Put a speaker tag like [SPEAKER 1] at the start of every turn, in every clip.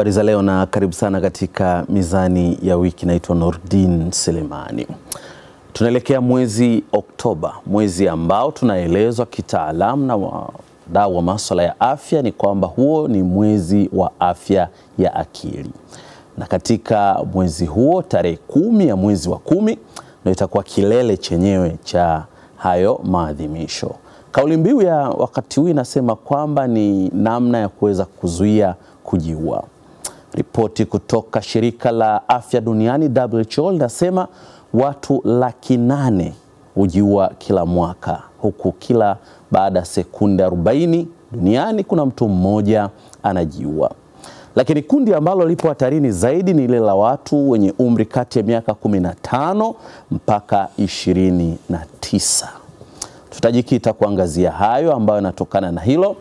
[SPEAKER 1] Habari za leo na karibu sana katika Mizani ya Wiki. Naitwa Nordin Selemani. Tunaelekea mwezi Oktoba, mwezi ambao tunaelezwa kitaalamu na wadau wa masuala ya afya ni kwamba huo ni mwezi wa afya ya akili, na katika mwezi huo tarehe kumi ya mwezi wa kumi ndio itakuwa kilele chenyewe cha hayo maadhimisho. Kauli mbiu ya wakati huu inasema kwamba ni namna ya kuweza kuzuia kujiua. Ripoti kutoka shirika la afya duniani WHO linasema watu laki nane hujiua kila mwaka, huku kila baada ya sekunde 40 duniani kuna mtu mmoja anajiua. Lakini kundi ambalo lipo hatarini zaidi ni ile la watu wenye umri kati ya miaka 15 mpaka 29. Tutajikita kuangazia hayo ambayo yanatokana na hilo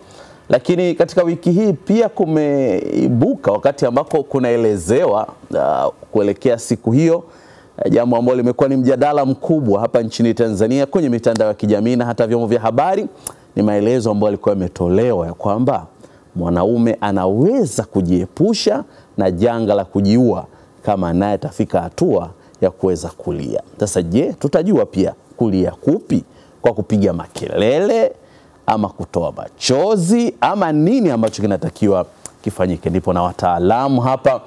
[SPEAKER 1] lakini katika wiki hii pia kumeibuka wakati ambako kunaelezewa uh, kuelekea siku hiyo uh, jambo ambalo limekuwa ni mjadala mkubwa hapa nchini Tanzania kwenye mitandao ya kijamii na hata vyombo vya habari. Ni maelezo ambayo yalikuwa yametolewa ya kwamba mwanaume anaweza kujiepusha na janga la kujiua kama naye atafika hatua ya kuweza kulia. Sasa je, tutajua pia kulia kupi? Kwa kupiga makelele ama kutoa machozi ama nini ambacho kinatakiwa kifanyike? Ndipo na wataalamu hapa,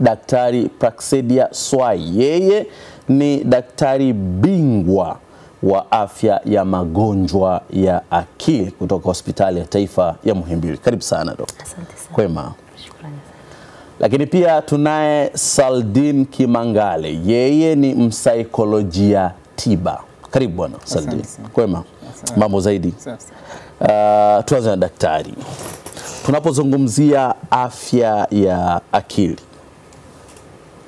[SPEAKER 1] Daktari Praxedia Swai, yeye ni daktari bingwa wa afya ya magonjwa ya akili kutoka hospitali ya taifa ya Muhimbili. Karibu sana dok.
[SPEAKER 2] Asante sana.
[SPEAKER 1] Kwema.
[SPEAKER 2] Shukrani.
[SPEAKER 1] Lakini pia tunaye Saldin Kimangale, yeye ni msaikolojia tiba. Karibu bwana Saldin. Kwema. Mambo zaidi. Uh, tuanze na daktari. Tunapozungumzia afya ya akili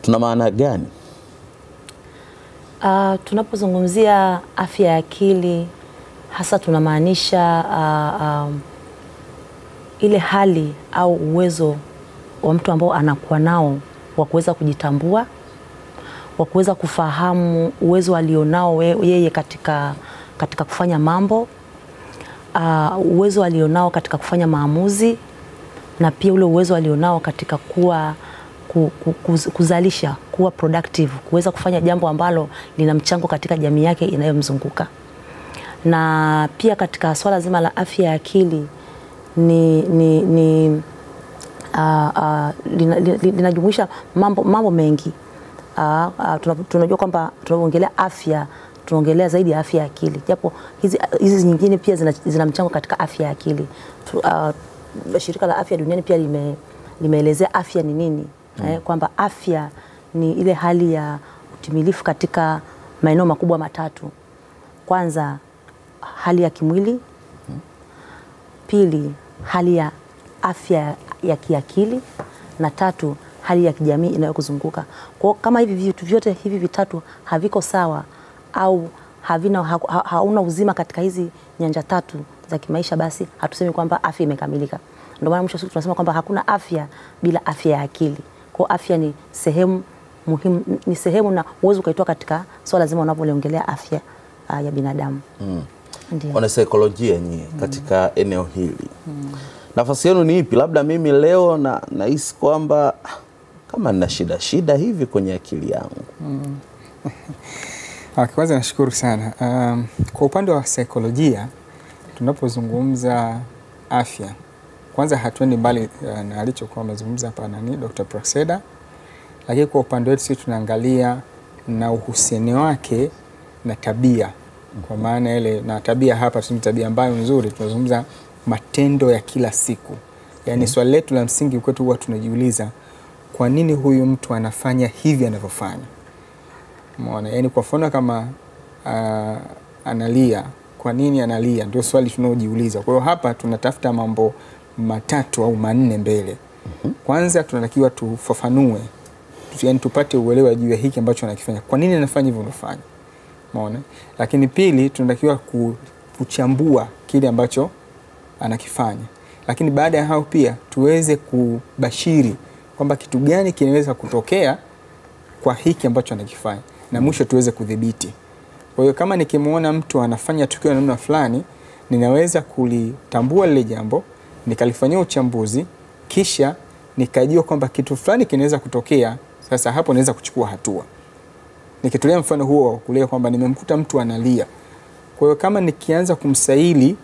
[SPEAKER 1] tuna maana gani?
[SPEAKER 2] Uh, tunapozungumzia afya ya akili hasa tunamaanisha uh, um, ile hali au uwezo wa mtu ambao anakuwa nao wa kuweza kujitambua, wa kuweza kufahamu uwezo alionao yeye katika, katika kufanya mambo uh, uwezo alionao katika kufanya maamuzi na pia ule uwezo alionao katika kuwa ku, ku, kuz- kuzalisha kuwa productive, kuweza kufanya jambo ambalo lina mchango katika jamii yake inayomzunguka. Na pia katika swala zima la afya ya akili ni, ni, ni uh, uh, linajumuisha lina- lina- mambo, mambo mengi uh, uh, tunajua kwamba tunaongelea afya tunaongelea zaidi ya afya ya akili, japo hizi, hizi nyingine pia zina, zina mchango katika afya ya akili. Tu, uh, shirika la afya duniani pia lime, limeelezea afya ni nini. Mm. eh, kwamba afya ni ile hali ya utimilifu katika maeneo makubwa matatu. Kwanza hali ya kimwili, pili hali ya afya ya kiakili. Na tatu hali ya kijamii inayokuzunguka. Kwa kama hivi vitu vyote hivi vitatu haviko sawa au havina ha, ha, hauna uzima katika hizi nyanja tatu za kimaisha, basi hatusemi kwamba afya imekamilika. Ndio maana mwisho siku tunasema kwamba hakuna afya bila afya ya akili. Kwa afya ni sehemu muhimu, ni sehemu na uwezo ukaitoa katika swala zima unapoliongelea afya uh, ya binadamu mm. Ndio.
[SPEAKER 1] Wanasaikolojia nyie katika eneo hili mm. nafasi yenu ni ipi? Labda mimi leo na nahisi kwamba kama nina shida shida hivi kwenye akili yangu
[SPEAKER 3] Ah, kwanza nashukuru sana. Um, kwa upande wa saikolojia tunapozungumza afya, kwanza hatuendi mbali uh, na alichokuwa amezungumza hapa nani Dr. Proceda, lakini kwa upande wetu sisi tunaangalia na uhusiano wake na tabia, kwa maana ile na tabia hapa tuseme tabia ambayo nzuri, tunazungumza matendo ya kila siku. Yaani swali letu la msingi kwetu huwa tunajiuliza kwa nini huyu mtu anafanya hivi anavyofanya. Umeona, yani kwa mfano kama uh, analia, kwa nini analia? Ndio swali tunaojiuliza. Kwa hiyo hapa tunatafuta mambo matatu au manne mbele. Kwanza tunatakiwa tufafanue, yani tupate uelewa juu ya hiki ambacho anakifanya, kwa nini anafanya hivyo unafanya. Umeona, lakini pili tunatakiwa kuchambua kile ambacho anakifanya, lakini baada ya hao pia tuweze kubashiri kwamba kitu gani kinaweza kutokea kwa hiki ambacho anakifanya na mwisho tuweze kudhibiti. Kwa hiyo kama nikimwona mtu anafanya tukio namna fulani, ninaweza kulitambua lile jambo, nikalifanyia uchambuzi, kisha nikajua kwamba kitu fulani kinaweza kutokea, sasa hapo naweza kuchukua hatua. Nikitolea mfano huo wa kulia kwamba nimemkuta mtu analia, kwa hiyo kama nikianza kumsaili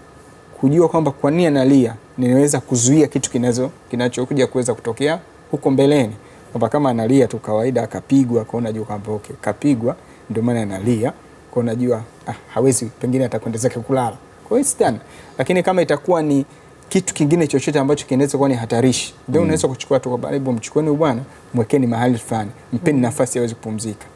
[SPEAKER 3] kujua kwamba kwa nini analia, ninaweza kuzuia kitu kinazo kinachokuja kuweza kutokea huko mbeleni, kwamba kama analia tu kawaida akapigwa, kwa unajua kwamba okay, kapigwa ndio maana analia, kwa unajua ah, hawezi pengine atakwenda zake kulala, kwa hiyo it's. Lakini kama itakuwa ni kitu kingine chochote ambacho kinaweza kuwa ni hatarishi, ndio unaweza kuchukua tu kwamba hebu mchukueni bwana, mwekeni mahali fulani, mpeni nafasi aweze kupumzika.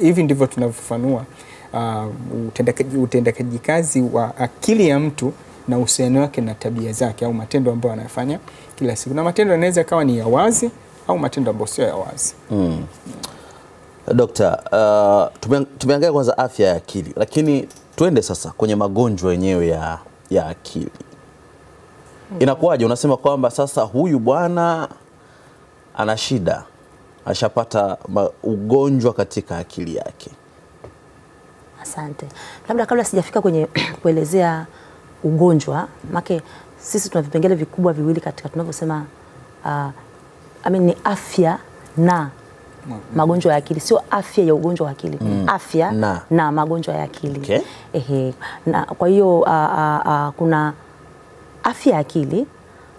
[SPEAKER 3] Hivi ndivyo tunavyofanua uh, utendakaji, utendakaji kazi wa akili ya mtu na uhusiano wake na tabia zake au matendo ambayo anayafanya kila siku, na matendo yanaweza kawa ni ya wazi au matendo ambayo sio ya wazi.
[SPEAKER 1] Mm. Dokta, uh, tumeangalia tumeangalia kwanza afya ya akili, lakini tuende sasa kwenye magonjwa yenyewe ya, ya akili. mm. Inakuwaje? Unasema kwamba sasa huyu bwana ana shida, ashapata ugonjwa katika akili yake.
[SPEAKER 2] Asante. Labda kabla sijafika kwenye kuelezea ugonjwa, make sisi tuna vipengele vikubwa viwili katika tunavyosema uh, I mean, ni afya na magonjwa ya akili, sio afya ya ugonjwa wa akili mm. afya
[SPEAKER 1] Na.
[SPEAKER 2] na, magonjwa ya akili
[SPEAKER 1] Okay.
[SPEAKER 2] Ehe. Na, kwa hiyo uh, uh, uh, kuna afya ya akili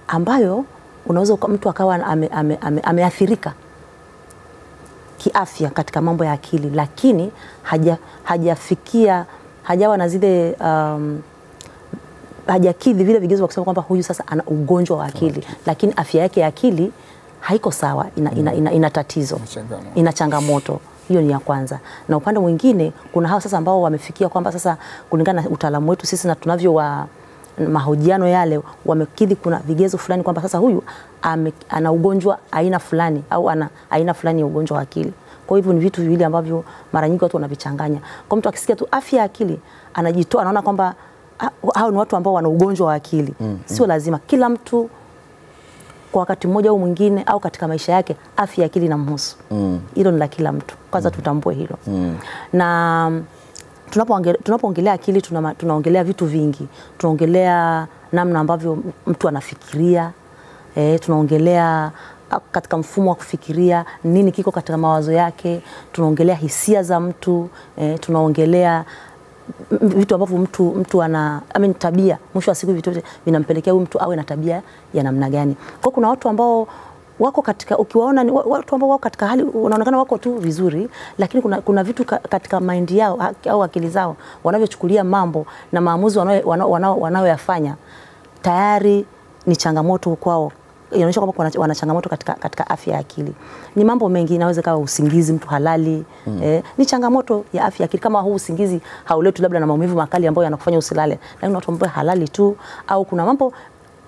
[SPEAKER 2] ambayo unaweza mtu akawa ame, ame, ame, ameathirika kiafya katika mambo ya akili, lakini haja, hajafikia hajawa na zile um, hajakidhi vile vigezo vya kusema kwamba huyu sasa ana ugonjwa wa akili, lakini afya yake ya akili haiko sawa, ina, ina, ina, ina tatizo,
[SPEAKER 3] Ina changamoto.
[SPEAKER 2] Hiyo ni ya kwanza, na upande mwingine kuna hao sasa ambao wamefikia kwamba sasa kulingana na utaalamu wetu sisi na tunavyo wa mahojiano yale wamekidhi kuna vigezo fulani kwamba sasa huyu ame, ana ugonjwa aina fulani au ana aina fulani ya ugonjwa wa akili. Kwa hivyo ni vitu viwili ambavyo mara nyingi watu wanavichanganya. Kwa mtu akisikia tu afya ya akili anajitoa, anaona kwamba hao ni watu ambao wana ugonjwa wa akili. mm, Sio lazima kila mtu kwa wakati mmoja au mwingine au katika maisha yake afya ya akili inamhusu. Hilo ni la kila mtu, kwanza mm. tutambue hilo mm. na tunapoongelea tunapo akili tuna, tunaongelea vitu vingi. Tunaongelea namna ambavyo mtu anafikiria e, tunaongelea katika mfumo wa kufikiria nini kiko katika mawazo yake. Tunaongelea hisia za mtu e, tunaongelea vitu ambavyo mtu mtu ana I mean, tabia. Mwisho wa siku vitu vinampelekea huyu mtu awe na tabia ya namna gani. Kwa kuna watu ambao wako katika ukiwaona ni watu ambao wako katika hali wanaonekana wako tu vizuri, lakini kuna, kuna vitu ka, katika mind yao au akili zao wanavyochukulia mambo na maamuzi wanayoyafanya tayari ni changamoto kwao inaonyesha kwamba wana changamoto katika, katika afya ya akili. Ni mambo mengi, inaweza kawa usingizi mtu halali mm. eh, ni changamoto ya afya ya akili. Kama huu usingizi hauletu labda na maumivu makali ambayo yanakufanya usilale, lakini watu ambao halali tu, au kuna mambo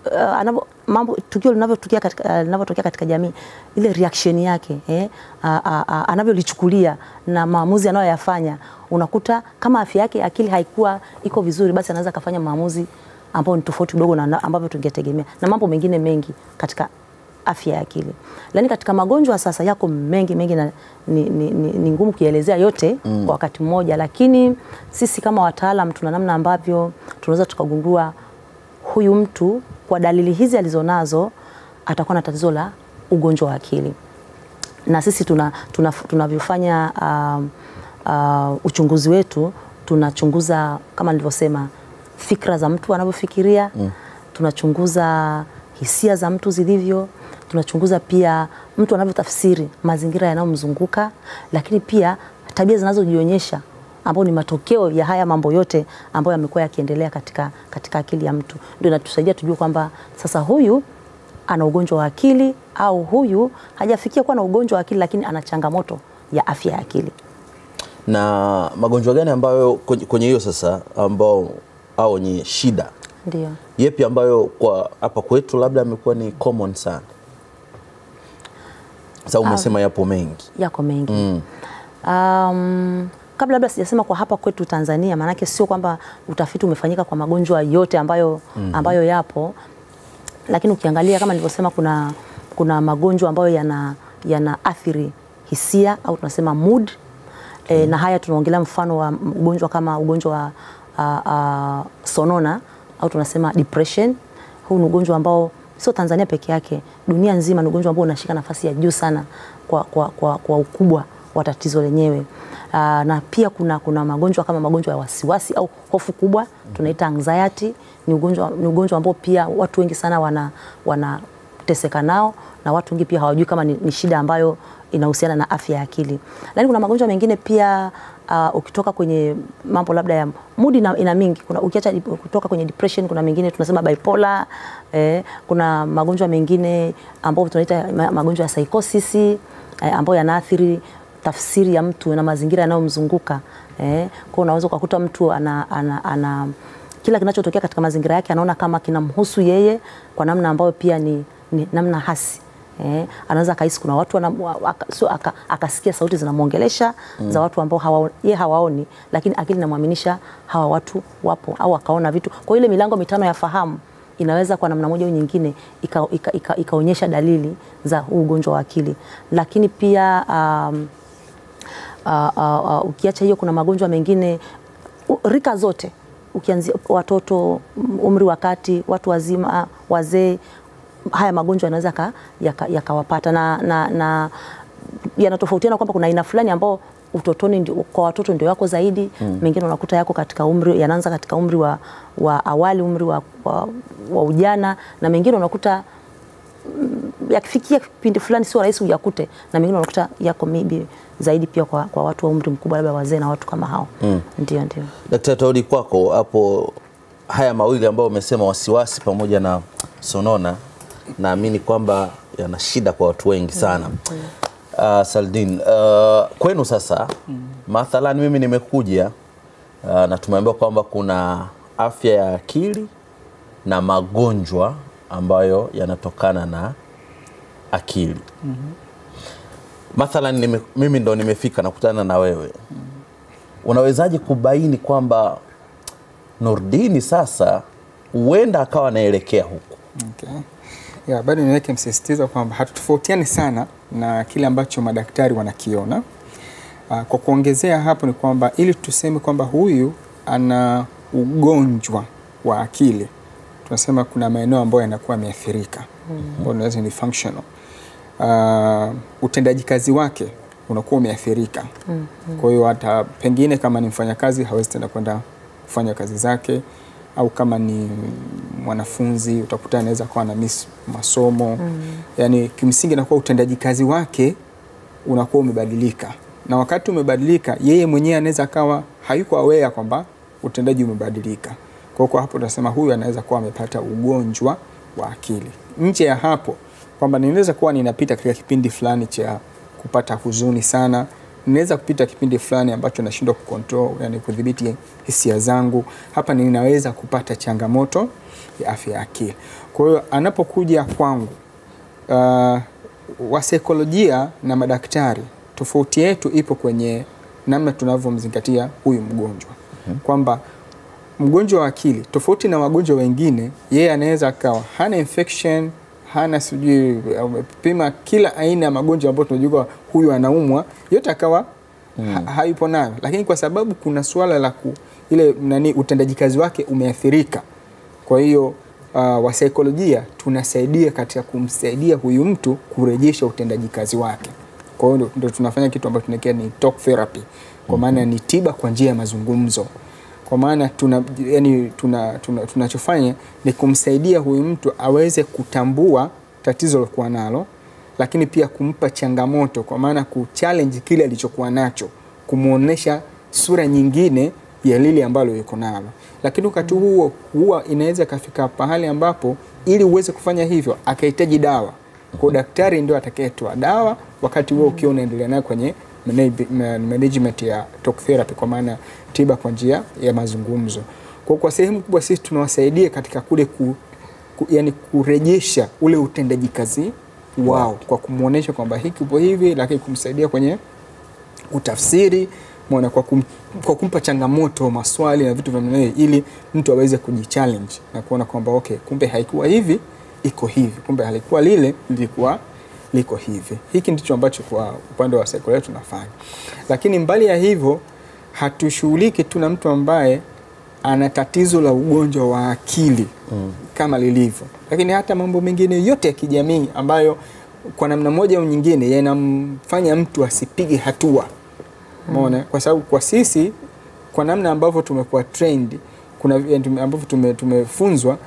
[SPEAKER 2] uh, anabo, mambo tukio linavyotokea katika, uh, linavyotokea katika jamii, ile reaction yake eh, uh, uh, uh, anavyolichukulia na maamuzi anayoyafanya, unakuta kama afya yake ya akili haikuwa iko vizuri, basi anaweza akafanya maamuzi ambao ni tofauti kidogo na ambavyo tungetegemea na mambo mengine mengi katika afya ya akili. Lakini katika magonjwa sasa yako mengi mengi na ni, ni, ni, ni ngumu kuelezea yote mm. kwa wakati mmoja, lakini sisi kama wataalam tuna namna ambavyo tunaweza tukagundua huyu mtu kwa dalili hizi alizonazo atakuwa na tatizo la ugonjwa wa akili na sisi tuna, tuna, tunavyofanya uh, uh, uchunguzi wetu tunachunguza kama nilivyosema fikra za mtu anavyofikiria mm. tunachunguza hisia za mtu zilivyo tunachunguza pia mtu anavyotafsiri mazingira yanayomzunguka lakini pia tabia zinazojionyesha ambayo ni matokeo ya haya mambo yote ambayo yamekuwa yakiendelea katika, katika akili ya mtu ndio inatusaidia tujue kwamba sasa huyu ana ugonjwa wa akili au huyu hajafikia kuwa na ugonjwa wa akili lakini ana changamoto ya afya ya akili.
[SPEAKER 1] Na magonjwa gani ambayo kwenye kwenye hiyo sasa ambao au wenye shida
[SPEAKER 2] Ndio.
[SPEAKER 1] yepi ambayo kwa hapa kwetu labda amekuwa ni common sana? Sasa umesema yapo mengi.
[SPEAKER 2] yako mengi mm. um, kabla labda sijasema kwa hapa kwetu Tanzania, maanake sio kwamba utafiti umefanyika kwa magonjwa yote ambayo, ambayo yapo, lakini ukiangalia kama nilivyosema, kuna, kuna magonjwa ambayo yana, yana athiri hisia au tunasema mood e, na haya tunaongelea mfano wa ugonjwa kama ugonjwa wa uh, uh, sonona au tunasema depression. Huu ni ugonjwa ambao sio Tanzania peke yake, dunia nzima ni ugonjwa ambao unashika nafasi ya juu sana kwa, kwa, kwa, kwa ukubwa wa tatizo lenyewe. Aa, na pia kuna, kuna magonjwa kama magonjwa ya wasiwasi au hofu kubwa tunaita anxiety. Ni ugonjwa, ni ugonjwa ambao pia watu wengi sana wana, wanateseka nao na watu wengi pia hawajui kama ni, ni shida ambayo inahusiana na afya ya akili. Lakini kuna magonjwa mengine pia uh, ukitoka kwenye mambo labda ya mood ina, ina mingi kuna, ukiacha kutoka kwenye depression kuna mengine tunasema bipolar eh, kuna magonjwa mengine ambayo tunaita magonjwa ya psychosis eh, ambayo yanaathiri tafsiri ya mtu na mazingira yanayomzunguka eh. Kwa unaweza ukakuta mtu ana, ana, ana kila kinachotokea katika mazingira yake anaona kama kinamhusu yeye kwa namna ambayo pia ni, ni namna hasi Eh, anaweza akahisi kuna watu wana, waka, aka, so, aka, akasikia sauti zinamwongelesha mm. za watu ambao hawa, ye hawaoni, lakini akili inamwaminisha hawa watu wapo, au akaona vitu. Kwa ile milango mitano ya fahamu inaweza kwa namna moja au nyingine ikaonyesha ika, ika, ika dalili za huu ugonjwa wa akili, lakini pia um, uh, uh, uh, ukiacha hiyo kuna magonjwa mengine rika zote ukianzia watoto, umri wa kati, watu wazima, wazee, haya magonjwa yanaweza yakawapata yaka- na, na, na yanatofautiana kwamba kuna aina fulani ambao utotoni ndio, kwa watoto ndio yako zaidi mm. Mengine unakuta yako katika umri yanaanza katika umri wa, wa awali umri wa, wa, wa ujana na mengine unakuta yakifikia kipindi fulani sio rahisi uyakute, na mengine unakuta yako maybe zaidi pia kwa, kwa watu wa umri mkubwa, labda wazee na watu kama hao mm. Ndio, ndio.
[SPEAKER 1] Daktari, tarudi kwako hapo, haya mawili ambayo umesema, wasiwasi pamoja na sonona, naamini kwamba yana shida kwa watu wengi sana. mm. Uh, Saldin, uh, kwenu sasa mm. mathalan, mimi nimekuja uh, na tumeambiwa kwamba kuna afya ya akili na magonjwa ambayo yanatokana na akili mathalan nime, mimi ndo nimefika nakutana na wewe unawezaje kubaini kwamba Nurdini sasa huenda akawa anaelekea huku?
[SPEAKER 3] Okay. Ya, bado niweke msisitizo kwamba hatutofautiani sana na kile ambacho madaktari wanakiona. Ah, Kwa kuongezea hapo ni kwamba ili tuseme kwamba huyu ana ugonjwa wa akili, tunasema kuna maeneo ambayo yanakuwa yameathirika ambayo -hmm. ni functional. Uh, utendaji kazi wake unakuwa umeathirika. mm -hmm. Kwa hiyo hata pengine kama ni mfanyakazi hawezi tena kwenda kufanya kazi zake, au kama ni mwanafunzi utakuta anaweza kuwa na miss masomo mm. yani, kimsingi nakuwa utendaji kazi wake unakuwa umebadilika, na wakati umebadilika, yeye mwenyewe anaweza akawa hayuko aware kwamba utendaji umebadilika. Kwa hiyo kwa hapo tunasema huyu anaweza kuwa amepata ugonjwa wa akili. Nje ya hapo kwamba ninaweza kuwa ninapita katika kipindi fulani cha kupata huzuni sana, ninaweza kupita kipindi fulani ambacho nashindwa kucontrol, yani kudhibiti hisia zangu. Hapa ninaweza kupata changamoto ya afya ya akili. Kwa hiyo anapokuja kwangu uh, wasaikolojia na madaktari, tofauti yetu ipo kwenye namna tunavyomzingatia huyu mgonjwa kwamba mgonjwa wa akili tofauti na wagonjwa wengine, yeye anaweza akawa hana infection, hana sijui pima kila aina ya magonjwa ambayo tunajua huyu anaumwa, yote akawa ha, hayupo nayo, lakini kwa sababu kuna swala la ku, ile nani utendaji kazi wake umeathirika, kwa hiyo uh, wasaikolojia tunasaidia katika kumsaidia huyu mtu kurejesha utendaji kazi wake. Kwa hiyo ndo- ndo tunafanya kitu ambacho tunakia ni talk therapy, kwa maana mm -hmm. ni tiba kwa njia ya mazungumzo kwa maana tuna, yani tuna, tuna, tunachofanya ni kumsaidia huyu mtu aweze kutambua tatizo lilokuwa nalo, lakini pia kumpa changamoto, kwa maana kuchallenge kile alichokuwa nacho, kumwonyesha sura nyingine ya lile ambalo yuko nalo. Lakini wakati huo huwa inaweza ikafika pahali ambapo ili uweze kufanya hivyo akahitaji dawa, kwa daktari ndio atakayetoa dawa, wakati huo ukiwa unaendelea naye kwenye management ya talk therapy, kwa maana tiba kwa njia ya mazungumzo. Kwa kwa sehemu kubwa sisi tunawasaidia katika kule ku, ku, yani kurejesha ule utendaji kazi wao kwa kumwonyesha kwamba hiki upo hivi, lakini kumsaidia kwenye utafsiri mwana kwa, kum, kwa kumpa changamoto maswali na vitu vya namna hiyo, ili mtu aweze kujichallenge na kuona kwamba okay, kumbe haikuwa hivi, iko hivi, kumbe halikuwa lile, lilikuwa liko hivi. Hiki ndicho ambacho kwa upande wa saikolojia tunafanya, lakini mbali ya hivyo hatushughuliki tu na mtu ambaye ana tatizo la ugonjwa wa akili mm. kama lilivyo, lakini hata mambo mengine yote ya kijamii ambayo kwa namna moja au nyingine yanamfanya mtu asipige hatua. Umeona, kwa sababu kwa sisi kwa namna ambavyo tumekuwa trained, kuna ambavyo tume- tumefunzwa,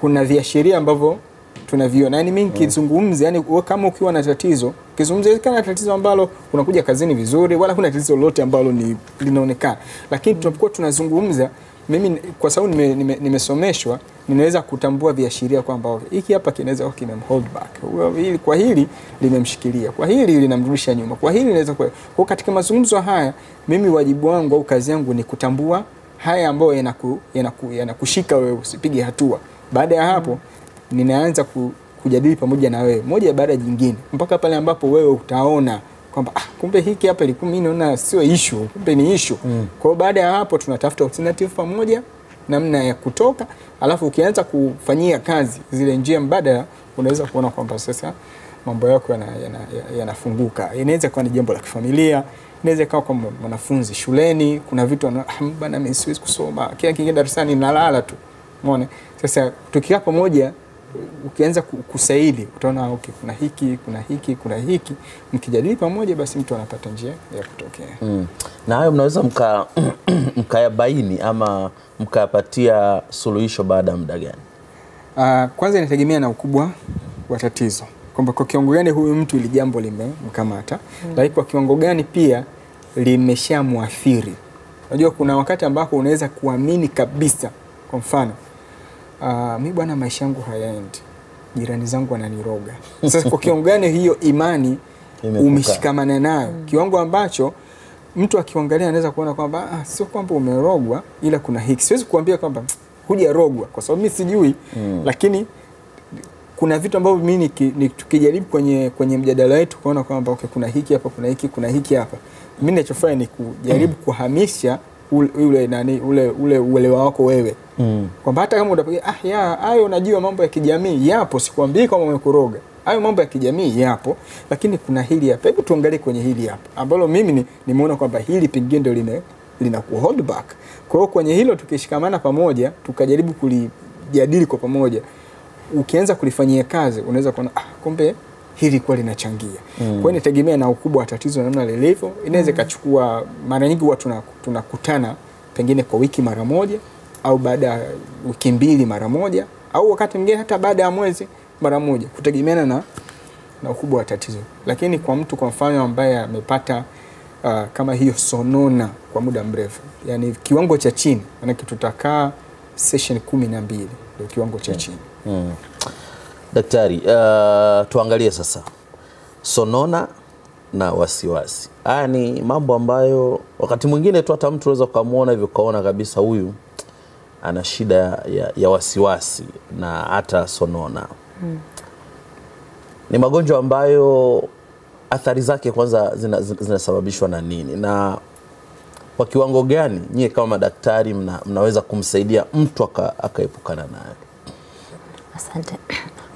[SPEAKER 3] kuna viashiria ambavyo tunaviona. Yani mimi nikizungumza, yani kama ukiwa na tatizo, kizungumza kana tatizo ambalo unakuja kazini vizuri, wala kuna tatizo lolote ambalo ni linaonekana, lakini tunapokuwa tunazungumza, mimi kwa sababu nime- nime- nimesomeshwa ninaweza kutambua viashiria kwamba hiki hapa kinaweza kuwa kimemhold back, hili kwa hili limemshikilia, kwa hili linamrudisha nyuma, kwa hili linaweza kwa kwa katika mazungumzo haya, mimi wajibu wangu au kazi yangu ni kutambua haya ambayo yanaku, yanaku, yanakushika wewe usipige hatua. Baada ya hapo ninaanza ku, kujadili pamoja na wewe moja baada ya jingine mpaka pale ambapo wewe utaona kwamba ah, kumbe hiki hapa ilikuwa mimi naona sio issue, kumbe ni issue. Kwa hiyo baada ya hapo tunatafuta alternative pamoja namna ya kutoka, alafu ukianza kufanyia kazi zile njia mbadala, unaweza kuona kwamba sasa mambo yako yanafunguka yana, yana. Inaweza kuwa ni jambo la kifamilia, inaweza ikawa kwa mwanafunzi shuleni, kuna vitu ah, bana, mimi siwezi kusoma, kila kingine darasani nalala tu. Umeona? Sasa tukikaa pamoja ukianza kusaili utaona okay, kuna hiki kuna hiki kuna hiki, mkijadili pamoja, basi mtu anapata njia ya kutokea.
[SPEAKER 1] Mm. Na hayo mnaweza mka mkayabaini ama mkayapatia suluhisho baada ya muda gani?
[SPEAKER 3] Uh, kwanza inategemea na ukubwa wa tatizo kwamba kwa kiwango gani huyu mtu ili jambo limemkamata, mm. lakini kwa kiwango gani pia limeshamwathiri. Unajua kuna wakati ambako unaweza kuamini kabisa, kwa mfano uh, mi bwana, maisha yangu hayaendi, jirani zangu wananiroga. Sasa kwa kiwango gani hiyo imani umeshikamana nayo, mm. kiwango ambacho mtu akiangalia anaweza kuona kwamba ah, sio kwamba umerogwa, ila kuna hiki. Siwezi kuambia kwamba hujarogwa kwa sababu mi sijui mm. lakini kuna vitu ambavyo ni- tukijaribu kwenye kwenye mjadala wetu kuona kwamba okay, kuna hiki hapa, kuna hiki, kuna hiki hapa, mimi ninachofanya ni kujaribu kuhamisha ule, ule nani ule ule uelewa wako wewe
[SPEAKER 1] Mm.
[SPEAKER 3] kwamba hata kama utapiga ah, ya hayo unajua mambo ya kijamii yapo, sikwambii kama umekuroga. Hayo mambo ya kijamii yapo, lakini kuna hili hapa. Hebu tuangalie kwenye hili hapa ambalo mimi ni- nimeona kwamba hili pengine ndio lina lina ku hold back. Kwa hiyo kwenye hilo tukishikamana pamoja, tukajaribu kulijadili kwa pamoja, ukianza kulifanyia kazi, unaweza kuona ah, kumbe hili kuwa linachangia. Mm. Kwa hiyo inategemea na ukubwa wa tatizo na namna lilivyo. Inaweza ikachukua, mara nyingi huwa tuna- pengine kwa wiki mara moja au baada ya wiki mbili mara moja au wakati mwingine hata baada ya mwezi mara moja kutegemeana na, na ukubwa wa tatizo. Lakini kwa mtu kwa mfano ambaye amepata uh, kama hiyo sonona kwa muda mrefu, yani kiwango cha chini, maanake tutakaa session kumi na mbili ndio kiwango cha chini.
[SPEAKER 1] mm. Mm. Daktari, uh, tuangalie sasa sonona na wasiwasi. Haya ni mambo ambayo wakati mwingine tu hata mtu unaweza ukamwona hivyo ukaona kabisa huyu ana shida ya, ya wasiwasi na hata sonona. hmm. Ni magonjwa ambayo athari zake kwanza zinasababishwa zina- zina- na nini na kwa kiwango gani nyie kama madaktari mna, mnaweza kumsaidia mtu aka- akaepukana nayo?
[SPEAKER 2] Asante.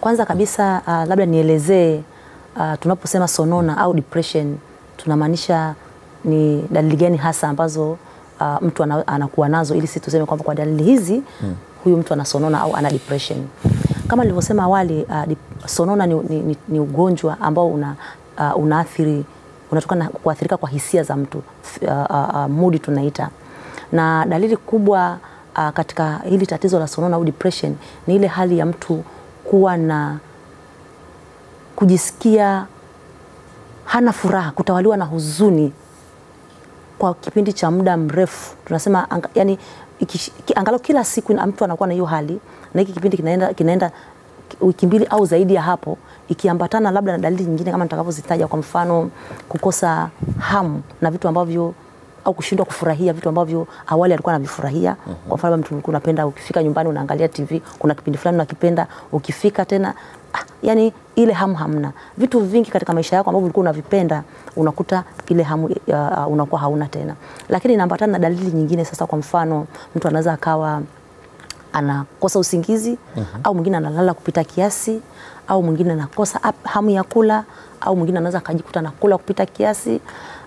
[SPEAKER 2] Kwanza kabisa uh, labda nielezee uh, tunaposema sonona au depression tunamaanisha ni dalili gani hasa ambazo uh, mtu ana, anakuwa nazo ili si tuseme kwamba kwa dalili hizi huyu mtu ana sonona au ana depression. Kama nilivyosema awali uh, dip- sonona ni, ni, ni, ni ugonjwa ambao una, uh, unaathiri unatokana na kuathirika kwa hisia za mtu uh, uh, mudi tunaita na dalili kubwa uh, katika hili tatizo la sonona au depression ni ile hali ya mtu kuwa na kujisikia hana furaha, kutawaliwa na huzuni kwa kipindi cha muda mrefu. Tunasema yani, angalau kila siku mtu anakuwa na hiyo hali, na hiki kipindi kinaenda, kinaenda wiki mbili au zaidi ya hapo, ikiambatana labda na dalili nyingine kama nitakavyozitaja, kwa mfano kukosa hamu na vitu ambavyo au kushindwa kufurahia vitu ambavyo awali alikuwa anavifurahia. Mm -hmm. Kwa mfano, mtu ulikuwa unapenda ukifika nyumbani unaangalia TV, kuna kipindi fulani unakipenda, ukifika tena ah, yani ile hamu hamna. Vitu vingi katika maisha yako ambavyo ulikuwa unavipenda unakuta ile hamu uh, unakuwa hauna tena, lakini inaambatana na dalili nyingine. Sasa kwa mfano, mtu anaweza akawa anakosa usingizi mm -hmm. au mwingine analala kupita kiasi au mwingine anakosa hamu ya kula au mwingine anaweza akajikuta anakula kupita kiasi.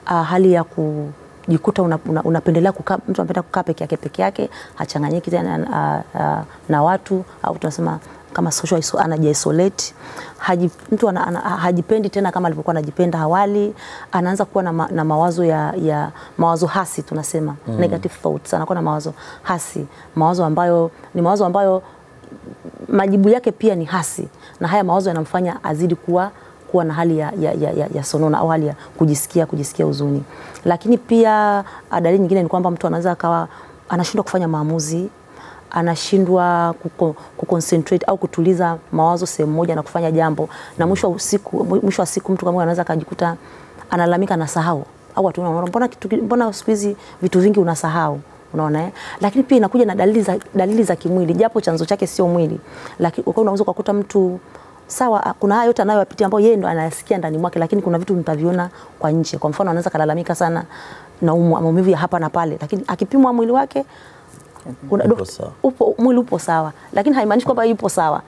[SPEAKER 2] Uh, hali ya ku, jikuta una, una, unapendelea kukaa, mtu anapenda kukaa peke yake peke yake, hachanganyiki tena na, na, na watu au tunasema kama social iso, anajiisolate. Haji, mtu ana, ana, hajipendi tena kama alivyokuwa anajipenda awali, anaanza kuwa na, ma, na mawazo ya, ya mawazo hasi tunasema. Mm. negative thoughts, anakuwa na mawazo hasi, mawazo ambayo ni mawazo ambayo majibu yake pia ni hasi, na haya mawazo yanamfanya azidi kuwa kuwa na hali ya, ya, ya, ya, ya sonona au hali ya kujisikia kujisikia huzuni. Lakini pia dalili nyingine ni kwamba mtu anaweza akawa anashindwa kufanya maamuzi anashindwa kuconcentrate au kutuliza mawazo sehemu moja na kufanya jambo, na mwisho wa usiku, mwisho wa siku mtu kama anaweza akajikuta analalamika, na sahau au watu wanaona mbona kitu, mbona siku hizi vitu vingi unasahau unaona eh? Lakini pia inakuja na dalili za, dalili za kimwili, japo chanzo chake sio mwili, lakini unaweza ukakuta mtu sawa, kuna haya yote anayoyapitia ambayo yeye ndo anayasikia ndani mwake, lakini kuna vitu mtaviona kwa nje. Kwa mfano, anaweza kalalamika sana na umu- maumivu ya hapa na pale, lakini akipimwa mwili wake kuna
[SPEAKER 1] Upo
[SPEAKER 2] upo, mwili upo sawa, lakini haimaanishi kwamba yupo sawa.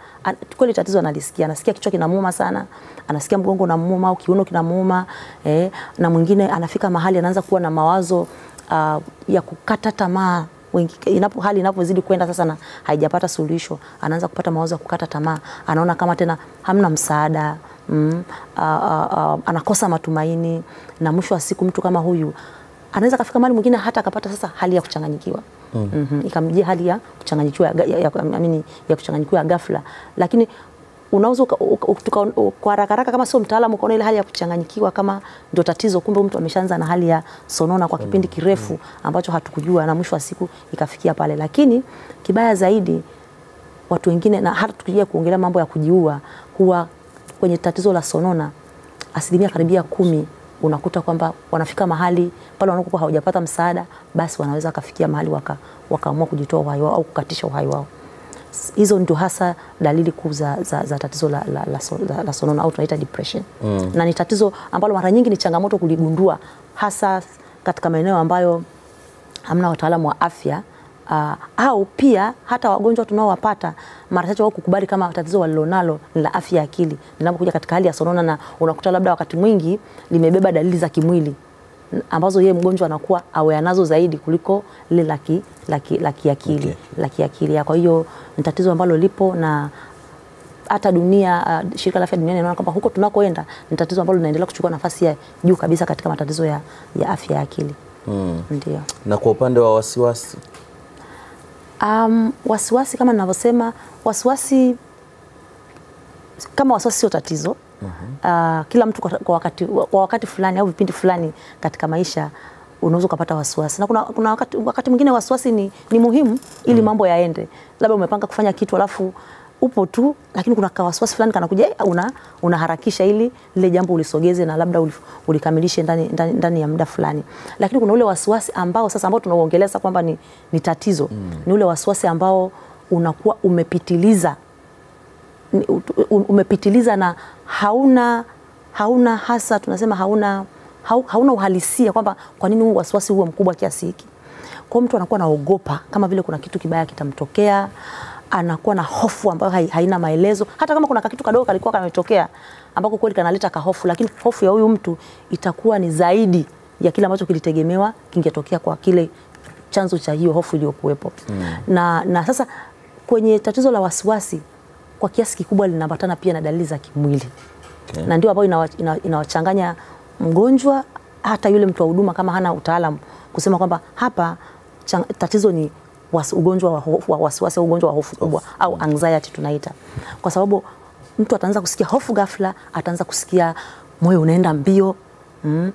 [SPEAKER 2] Kweli tatizo analisikia, anasikia kichwa kinamuuma sana, anasikia mgongo unamuuma au kiuno kinamuuma eh, na mwingine anafika mahali anaanza kuwa na mawazo uh, ya kukata tamaa Wengi- inapo hali inapozidi kwenda sasa na haijapata suluhisho, anaanza kupata mawazo ya kukata tamaa, anaona kama tena hamna msaada mm, uh, uh, a, anakosa matumaini, na mwisho wa siku mtu kama huyu anaweza kafika mahali mwingine hata akapata sasa hali ya kuchanganyikiwa. Mm. mm ikamjia hali ya kuchanganyikiwa ya, ya, ya, ya, ya kuchanganyikiwa ya ghafla, lakini unaweza kwa haraka haraka kama sio mtaalamu ukaona ile hali ya kuchanganyikiwa kama ndio tatizo, kumbe mtu ameshaanza na hali ya sonona kwa kipindi kirefu ambacho hatukujua, na mwisho wa siku ikafikia pale. Lakini kibaya zaidi watu wengine, na hata tukija kuongelea mambo ya kujiua, huwa kwenye tatizo la sonona asilimia karibia kumi unakuta kwamba wanafika mahali pale wanapokuwa hawajapata msaada, basi wanaweza wakafikia mahali waka, wakaamua kujitoa uhai wao au kukatisha uhai wao. Hizo ndio hasa dalili kuu za, za, za tatizo la, la, la, la, la sonona au tunaita depression. Mm. na ni tatizo ambalo mara nyingi ni changamoto kuligundua hasa katika maeneo ambayo hamna wataalamu wa afya uh, au pia hata wagonjwa tunaowapata mara chache wao kukubali kama tatizo walilonalo ni la afya ya akili. Linapokuja katika hali ya sonona, na unakuta labda wakati mwingi limebeba dalili za kimwili ambazo yeye mgonjwa anakuwa awe nazo zaidi kuliko lile la ki- la ki- kiakili
[SPEAKER 1] Okay.
[SPEAKER 2] la kiakili. Kwa hiyo ni tatizo ambalo lipo na hata dunia uh, shirika la afya duniani inaona kwamba huko tunakoenda ni tatizo ambalo linaendelea kuchukua nafasi ya juu kabisa katika matatizo ya, ya afya ya akili mm. Ndio.
[SPEAKER 1] Na kwa upande wa wasiwasi
[SPEAKER 2] Um, wasiwasi kama ninavyosema, wasiwasi kama wasiwasi sio tatizo. Uh, kila mtu kwa, kwa, wakati, kwa wakati fulani au vipindi fulani katika maisha unaweza ukapata wasiwasi na kuna, kuna wakati, wakati mwingine wasiwasi ni, ni muhimu ili mm. mambo yaende. Labda umepanga kufanya kitu alafu upo tu, lakini kuna kawasiwasi fulani kanakuja, una, unaharakisha ili lile jambo ulisogeze na labda ulikamilishe ndani, ndani, ndani ya muda fulani. Lakini kuna ule wasiwasi ambao sasa ambao tunauongelea kwamba ni, ni tatizo mm. ni ule wasiwasi ambao unakuwa umepitiliza umepitiliza na hauna hauna hasa tunasema hauna hauna uhalisia kwamba kwa nini huu wasiwasi huo mkubwa kiasi hiki. Kwa mtu anakuwa anaogopa kama vile kuna kitu kibaya kitamtokea, anakuwa na hofu ambayo hai- haina maelezo, hata kama kuna kitu kadogo kalikuwa kametokea ambako kweli kanaleta kahofu, lakini hofu ya huyu mtu itakuwa ni zaidi ya kile ambacho kilitegemewa kingetokea kwa kile chanzo cha hiyo hofu iliyokuwepo. Na, na sasa kwenye tatizo la wasiwasi kwa kiasi kikubwa linaambatana pia na dalili za kimwili
[SPEAKER 1] Okay.
[SPEAKER 2] na ndio ambayo inawachanganya ina- mgonjwa hata yule mtu wa huduma kama hana utaalamu kusema kwamba hapa chang, tatizo ni was, ugonjwa wa hofu- wa wasiwasi au ugonjwa wa hofu kubwa au anxiety tunaita, kwa sababu mtu ataanza kusikia hofu ghafla, ataanza kusikia moyo unaenda mbio Mm.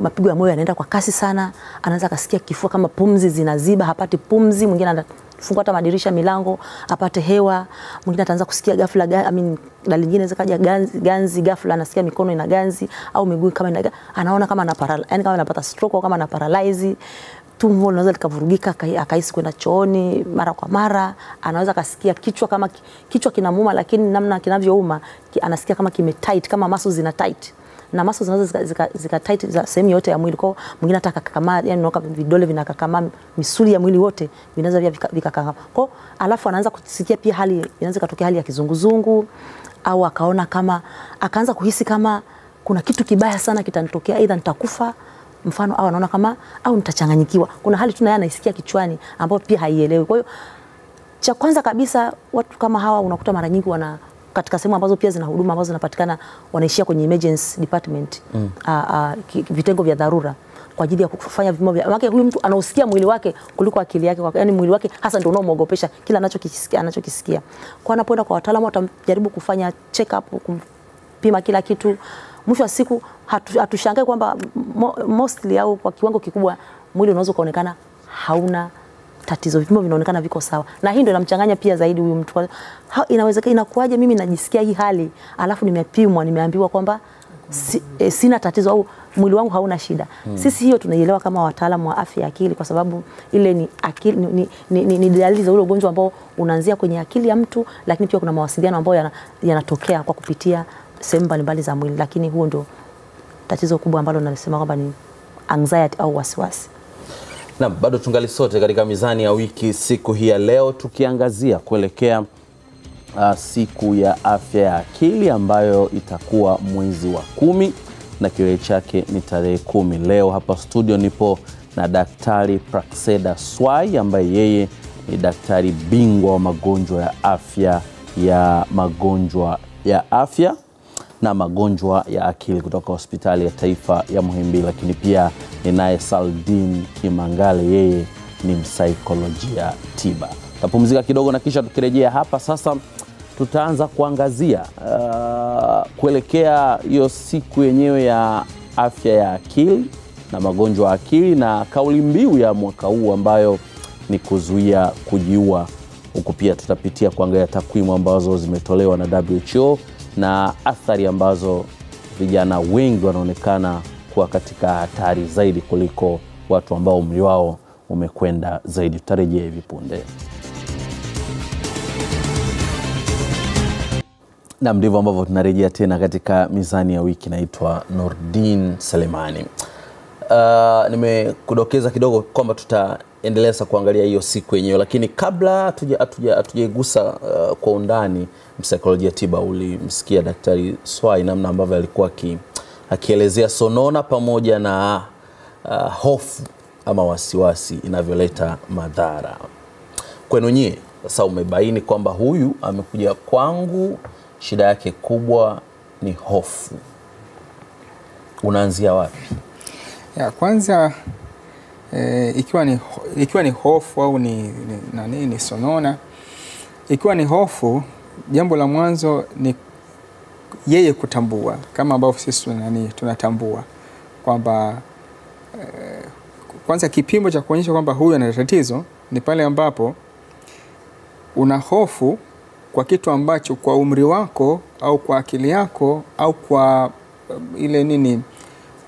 [SPEAKER 2] Mapigo ya moyo yanaenda kwa kasi sana, anaweza akasikia kifua kama pumzi zinaziba, hapati pumzi. Mwingine anafungua hata madirisha, milango apate hewa. Mwingine ataanza kusikia ghafla I mean, dalili nyingine zikaja ganzi, ganzi ghafla, anasikia mikono ina ganzi au miguu kama ina, anaona kama ana yani kama anapata stroke au kama ana paralyze tumbo linaweza likavurugika akahisi kwenda chooni mara kwa mara. Anaweza akasikia kichwa kama kichwa kinamuuma, lakini namna kinavyouma anasikia kama kime tight, kama muscles zina tight na maso zinaweza zika, tight za sehemu yote ya mwili. Kwa mwingine hata akakakamaa, yani unaoka vidole vinakakamaa, misuli ya mwili wote vinaweza pia vika- vikakakamaa. Kwa alafu anaanza kusikia pia hali, inaweza katokea hali ya kizunguzungu au akaona kama akaanza kuhisi kama kuna kitu kibaya sana kitanitokea, aidha nitakufa mfano au anaona kama au nitachanganyikiwa. Kuna hali tu naye anaisikia kichwani ambayo pia haielewi. Kwa hiyo cha kwanza kabisa watu kama hawa unakuta mara nyingi wana katika sehemu ambazo pia zina huduma ambazo zinapatikana wanaishia kwenye emergency department mm. a, a, vitengo vya dharura kwa ajili ya kufanya vipimo vya maana huyu mtu anausikia mwili wake kuliko akili yake, yani mwili wake hasa ndio unaomwogopesha kila anachokisikia anachokisikia. Kwa anapoenda kwa wataalamu, watamjaribu kufanya check up, kumpima kila kitu. Mwisho wa siku hatushangae hatu kwamba mo, mostly au kwa kiwango kikubwa mwili unaweza ukaonekana hauna tatizo, vipimo vinaonekana viko sawa, na hii ndio inamchanganya pia zaidi huyu mtu. Inawezekana, inakuwaje mimi najisikia hii hali alafu nimepimwa, nimeambiwa kwamba si, e, sina tatizo au mwili wangu hauna shida hmm. Sisi hiyo tunaielewa kama wataalamu wa afya ya akili, kwa sababu ile ni, akili, ni, ni, ni, ni dalili za ule ugonjwa ambao unaanzia kwenye akili ya mtu, lakini pia kuna mawasiliano ambayo yanatokea yana kwa kupitia sehemu mbalimbali za mwili, lakini huo ndio tatizo kubwa ambalo nalisema kwamba ni anxiety au wasiwasi.
[SPEAKER 1] Naam, bado tungali sote katika mizani ya wiki siku hii ya leo tukiangazia kuelekea uh, siku ya afya ya akili ambayo itakuwa mwezi wa kumi na kilele chake ni tarehe kumi. Leo hapa studio nipo na Daktari Praxeda Swai ambaye yeye ni daktari bingwa wa magonjwa ya afya ya magonjwa ya afya na magonjwa ya akili kutoka hospitali ya taifa ya Muhimbili, lakini pia ninaye Saldin Kimangale, yeye ni msaikolojia tiba. Tapumzika kidogo na kisha tukirejea hapa sasa tutaanza kuangazia uh, kuelekea hiyo siku yenyewe ya afya ya akili na magonjwa ya akili na kauli mbiu ya mwaka huu ambayo ni kuzuia kujiua, huku pia tutapitia kuangalia takwimu ambazo zimetolewa na WHO na athari ambazo vijana wengi wanaonekana kuwa katika hatari zaidi kuliko watu ambao umri wao umekwenda zaidi. Tutarejea hivi punde. Nam, ndivyo ambavyo tunarejea tena katika mizani ya wiki. Naitwa Nordin Selemani. Uh, nimekudokeza kidogo kwamba tutaendelea sasa kuangalia hiyo siku yenyewe, lakini kabla hatujaigusa uh, kwa undani, msaikolojia tiba, ulimsikia Daktari Swai namna ambavyo alikuwa akielezea sonona pamoja na uh, hofu ama wasiwasi inavyoleta madhara kwenu nyie. Sasa umebaini kwamba huyu amekuja kwangu shida yake kubwa ni hofu. Unaanzia wapi?
[SPEAKER 3] Ya, kwanza e, ikiwa, ni, ikiwa ni hofu au ni, ni, nani, ni sonona. Ikiwa ni hofu, jambo la mwanzo ni yeye kutambua kama ambavyo sisi tunani tunatambua kwamba e, kwanza kipimo cha kuonyesha kwamba huyu ana tatizo ni pale ambapo una hofu kwa kitu ambacho kwa umri wako au kwa akili yako au kwa ile nini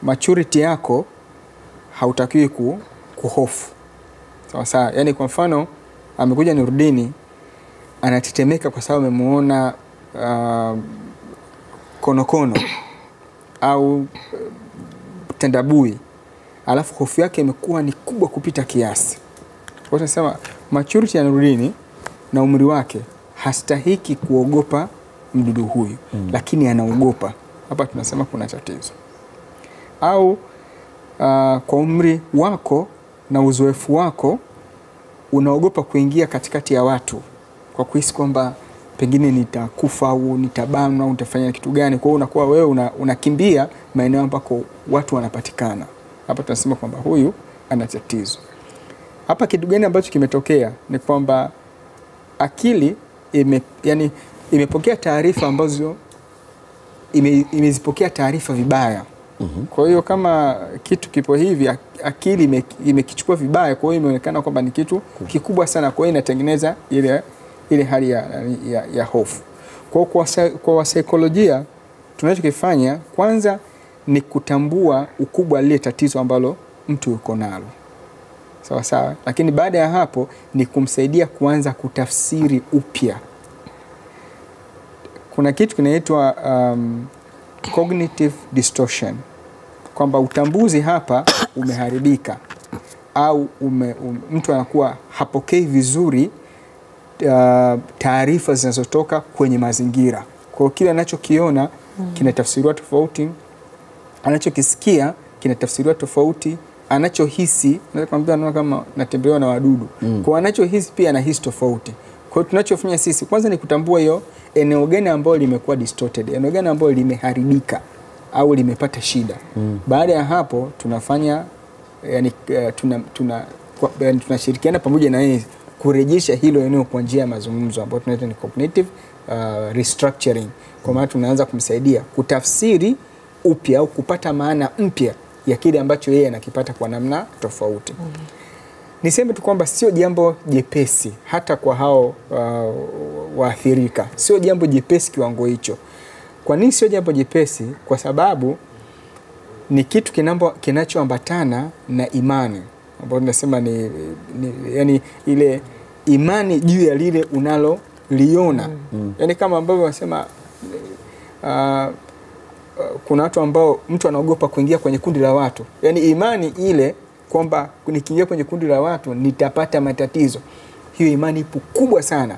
[SPEAKER 3] maturity yako hautakiwi ku, kuhofu sawa sawa. Yani kwa mfano amekuja Nurdini anatetemeka kwa sababu amemuona uh, konokono au uh, tandabui, alafu hofu yake imekuwa ni kubwa kupita kiasi. Kwa hiyo tunasema maturity ya Nurdini na umri wake hastahiki kuogopa mdudu huyu mm. Lakini anaogopa hapa, tunasema kuna tatizo. Au uh, kwa umri wako na uzoefu wako unaogopa kuingia katikati ya watu kwa kuhisi kwamba pengine nitakufa au nitabanwa au nitafanya kitu gani. Kwa hiyo unakuwa wewe una, unakimbia maeneo ambako watu wanapatikana. Hapa tunasema kwamba huyu ana tatizo. Hapa kitu gani ambacho kimetokea ni kwamba akili ime, yani, imepokea taarifa ambazo imezipokea ime, imezipokea taarifa vibaya. Mm -hmm. Kwa hiyo kama kitu kipo hivi, akili imekichukua ime vibaya, kwa hiyo imeonekana kwamba ni kitu kikubwa sana, kwa hiyo inatengeneza ile, ile hali ya, ya, ya hofu. Kwa hiyo kwa wasaikolojia tunachokifanya kwanza ni kutambua ukubwa lile tatizo ambalo mtu yuko nalo sawa sawa, lakini baada ya hapo ni kumsaidia kuanza kutafsiri upya. Kuna kitu kinaitwa um, cognitive distortion, kwamba utambuzi hapa umeharibika au ume, um, mtu anakuwa hapokei vizuri uh, taarifa zinazotoka kwenye mazingira. Kwa hiyo kile anachokiona mm. kinatafsiriwa tofauti, anachokisikia kinatafsiriwa tofauti anachohisi naweza kumwambia anaona kama natembelewa na wadudu mm. kwa anachohisi pia anahisi tofauti kwa hiyo tunachofanya sisi kwanza ni kutambua hiyo eneo gani ambalo limekuwa distorted eneo gani ambalo limeharibika au limepata shida mm. baada ya hapo tunafanya yani, uh, tuna, tuna, kwa- yani, tunashirikiana pamoja na yeye kurejesha hilo eneo kwa njia ya mazungumzo ambayo tunaita ni cognitive uh, restructuring kwa maana tunaanza kumsaidia kutafsiri upya au kupata maana mpya ya kile ambacho yeye anakipata kwa namna tofauti mm. Niseme tu kwamba sio jambo jepesi hata kwa hao uh, waathirika, sio jambo jepesi kiwango hicho. Kwa nini sio jambo jepesi? Kwa sababu ni kitu kinachoambatana na imani ambayo tunasema ni, ni yani ile imani juu ya lile unaloliona mm. yani kama ambavyo wanasema uh, uh, kuna watu ambao mtu anaogopa kuingia kwenye kundi la watu, yani imani ile kwamba nikiingia kwenye kundi la watu nitapata matatizo. Hiyo imani ipo kubwa sana,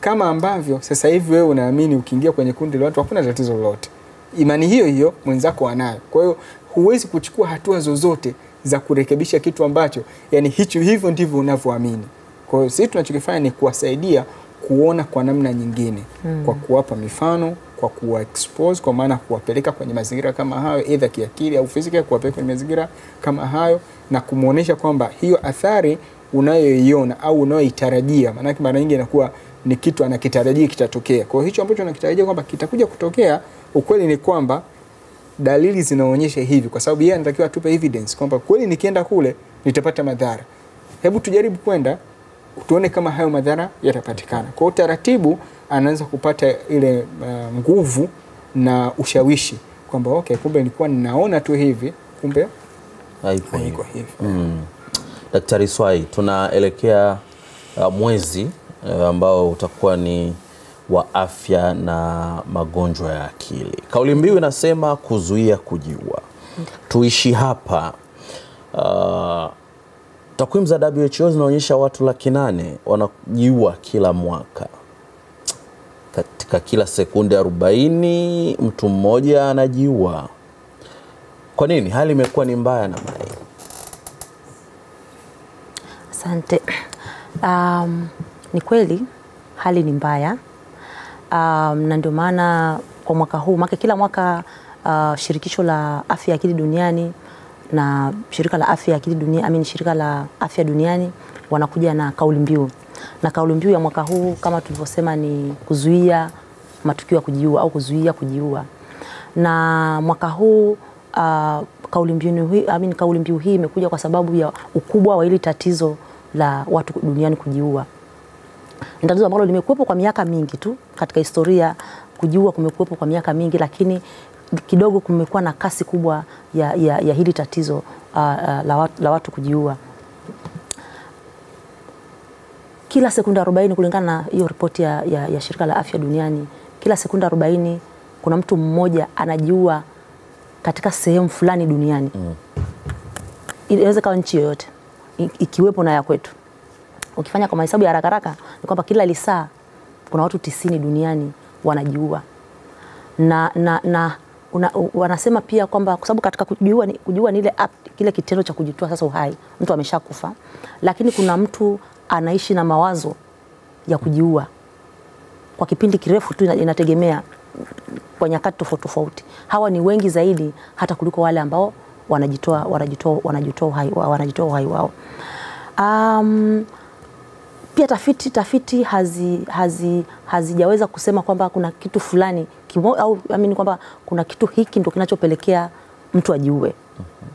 [SPEAKER 3] kama ambavyo sasa hivi wewe unaamini ukiingia kwenye kundi la watu hakuna tatizo lolote. Imani hiyo hiyo mwenzako anayo, kwa hiyo huwezi kuchukua hatua zozote za kurekebisha kitu ambacho yani hicho hivyo ndivyo unavyoamini. Kwa hiyo sisi tunachokifanya ni kuwasaidia kuona kwa namna nyingine mm. kwa kuwapa mifano, kwa kuwa expose, kwa maana kuwapeleka kwenye mazingira kama hayo, aidha kiakili au fizika, kuwapeleka kwenye mazingira kama hayo na kumwonyesha kwamba hiyo athari unayoiona au unayoitarajia, maanake mara nyingi inakuwa ni kitu anakitarajia kitatokea. Kwa hiyo hicho ambacho anakitarajia kwamba kitakuja kutokea, ukweli ni kwamba dalili zinaonyesha hivi, kwa sababu yeye anatakiwa atupe evidence kwamba kweli nikienda kule nitapata madhara. Hebu tujaribu kwenda tuone kama hayo madhara yatapatikana. Kwa hiyo taratibu anaanza kupata ile uh, nguvu na ushawishi kwamba okay, kumbe nilikuwa ninaona tu hivi, kumbe haiko hivi.
[SPEAKER 1] Mm. Daktari Swai, tunaelekea uh, mwezi ambao utakuwa ni wa afya na magonjwa ya akili. Kauli mbiu inasema kuzuia kujiua. Tuishi hapa. Uh, takwimu za WHO zinaonyesha watu laki nane wanajiua kila mwaka. Katika kila sekunde 40 mtu mmoja anajiua. Kwa nini hali imekuwa ni mbaya namna hii?
[SPEAKER 2] Asante. Um, ni kweli hali ni mbaya. Um, na ndio maana kwa mwaka huu maana kila mwaka uh, shirikisho la afya ya akili duniani na shirika la afya ya akili dunia, amini shirika la afya duniani wanakuja na kauli mbiu, na kauli mbiu ya mwaka huu kama tulivyosema ni kuzuia matukio ya kujiua au kuzuia kujiua, na mwaka huu uh, kauli mbiu hii, amini kauli mbiu hii imekuja kwa sababu ya ukubwa wa hili tatizo la watu duniani kujiua. Ni tatizo ambalo limekuwepo kwa miaka mingi tu katika historia. Kujiua kumekuwepo kwa miaka mingi, lakini kidogo kumekuwa na kasi kubwa ya, ya, ya hili tatizo uh, uh, la, watu, la watu kujiua kila sekunde 40 kulingana na hiyo ripoti ya, ya, ya shirika la afya duniani, kila sekunde 40 kuna mtu mmoja anajiua katika sehemu fulani duniani mm. Inaweza kawa nchi yoyote ikiwepo na ya kwetu. Ukifanya kwa mahesabu ya haraka haraka ni kwamba kila lisaa kuna watu tisini duniani wanajiua na, na, na una, wanasema pia kwamba kwa sababu katika kujiua ni, kujiua ni ile act, kile kitendo cha kujitoa sasa uhai, mtu ameshakufa, lakini kuna mtu anaishi na mawazo ya kujiua kwa kipindi kirefu tu, inategemea kwa nyakati tofauti tofauti. Hawa ni wengi zaidi hata kuliko wale ambao wanajitoa wanajitoa wanajitoa uhai, wanajitoa uhai wao. Um, pia tafiti tafiti hazi, hazi, hazijaweza kusema kwamba kuna kitu fulani kimo, au amini kwamba kuna kitu hiki ndo kinachopelekea mtu ajiue.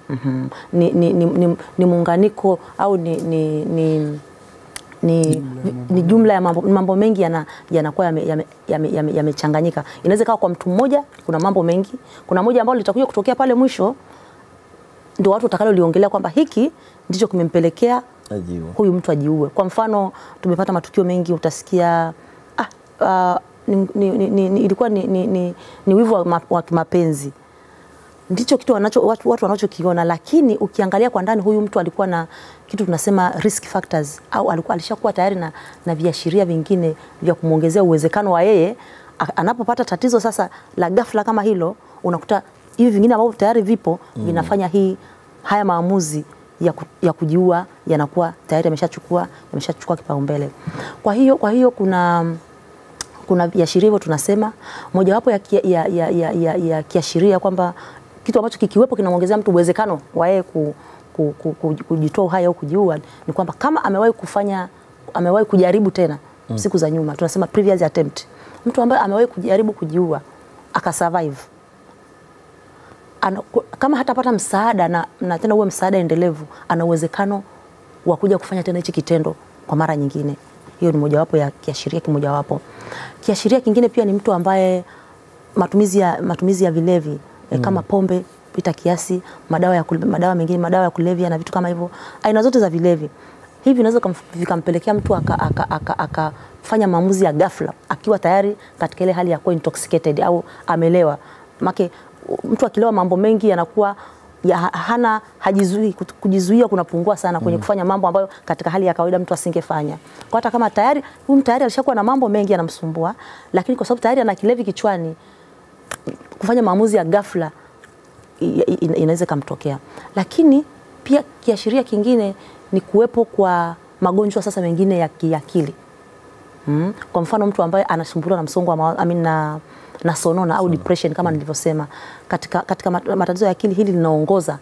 [SPEAKER 2] mm-hmm. Ni, ni, ni, ni, ni muunganiko au ni, ni, ni ni, ni jumla ya mambo, mambo mengi yana- ya yamechanganyika yame, yame, yame, ya Inaweza kawa kwa mtu mmoja kuna mambo mengi, kuna moja ambalo litakuja kutokea pale mwisho, ndio watu watakaloliongelea kwamba hiki ndicho kimempelekea
[SPEAKER 1] Ajiua.
[SPEAKER 2] huyu mtu ajiue. Kwa mfano tumepata matukio mengi, utasikia ah, uh, ni, ni, ni, ni, ilikuwa ni, ni, ni, ni wivu wa, ma, wa kimapenzi ndicho kitu wanacho, watu, watu wanachokiona, lakini ukiangalia kwa ndani, huyu mtu alikuwa na kitu tunasema risk factors, au alikuwa alishakuwa tayari na, na viashiria vingine vya kumwongezea uwezekano wa yeye anapopata tatizo sasa la ghafla kama hilo, unakuta hivi vingine ambavyo tayari vipo vinafanya hii haya maamuzi ya, ku, ya kujiua yanakuwa tayari yameshachukua yameshachukua kipaumbele. Kwa hiyo kwa hiyo kuna kuna viashiria hivyo tunasema mojawapo ya, ya, ya, ya, ya, ya kiashiria kwamba kitu ambacho kikiwepo kinamwongezea mtu uwezekano wa yeye ku, ku, ku, ku, kujitoa uhai au kujiua ni kwamba kama amewahi kufanya amewahi kujaribu tena mm. siku za nyuma, tunasema previous attempt. Mtu ambaye amewahi kujaribu kujiua akasurvive ana, kama hatapata msaada na, na tena huwe msaada endelevu, ana uwezekano wa kuja kufanya tena hichi kitendo kwa mara nyingine. Hiyo ni mojawapo ya kiashiria kimojawapo. Kiashiria kingine pia ni mtu ambaye matumizi ya, matumizi ya vilevi mm. kama pombe pita kiasi, madawa, ya, kule- madawa mengine, madawa ya kulevya na vitu kama hivyo, aina zote za vilevi hivi vinaweza kam- vikampelekea mtu akafanya aka, aka, aka maamuzi ya ghafla akiwa tayari katika ile hali ya kuwa intoxicated au amelewa. Make mtu akilewa mambo mengi yanakuwa ya, hana hajizui, kujizuia kunapungua sana kwenye mm. kufanya mambo ambayo katika hali ya kawaida mtu asingefanya. Kwa hata kama tayari huyu mtu tayari alishakuwa na mambo mengi yanamsumbua, lakini kwa sababu tayari ana kilevi kichwani, kufanya maamuzi ya ghafla inaweza ikamtokea. Lakini pia kiashiria kingine ni kuwepo kwa magonjwa sasa mengine ya kiakili. Mm. Kwa mfano mtu ambaye anasumbuliwa na msongo wa mawazo, I mean na, na sonona au depression kama nilivyosema, katika, katika matatizo ya akili hili linaongoza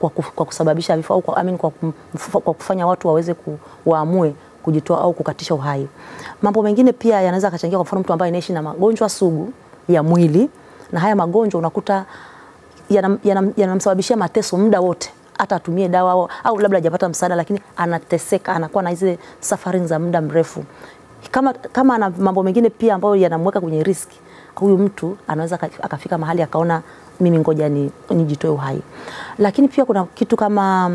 [SPEAKER 2] kwa, kuf, kwa kusababisha vifo au kwa, I mean kwa, kum- kwa kufanya watu waweze ku, waamue kujitoa au kukatisha uhai. Mambo mengine pia yanaweza akachangia, kwa mfano mtu ambaye anaishi na magonjwa sugu ya mwili, na haya magonjwa unakuta yanamsababishia yana, yana mateso muda wote hata atumie dawa au, au labda hajapata msaada, lakini anateseka, anakuwa na zile suffering za muda mrefu. Kama, kama ana mambo mengine pia ambayo yanamweka kwenye riski, huyu mtu anaweza akafika mahali akaona mimi ngoja ni, nijitoe uhai. Lakini pia kuna kitu kama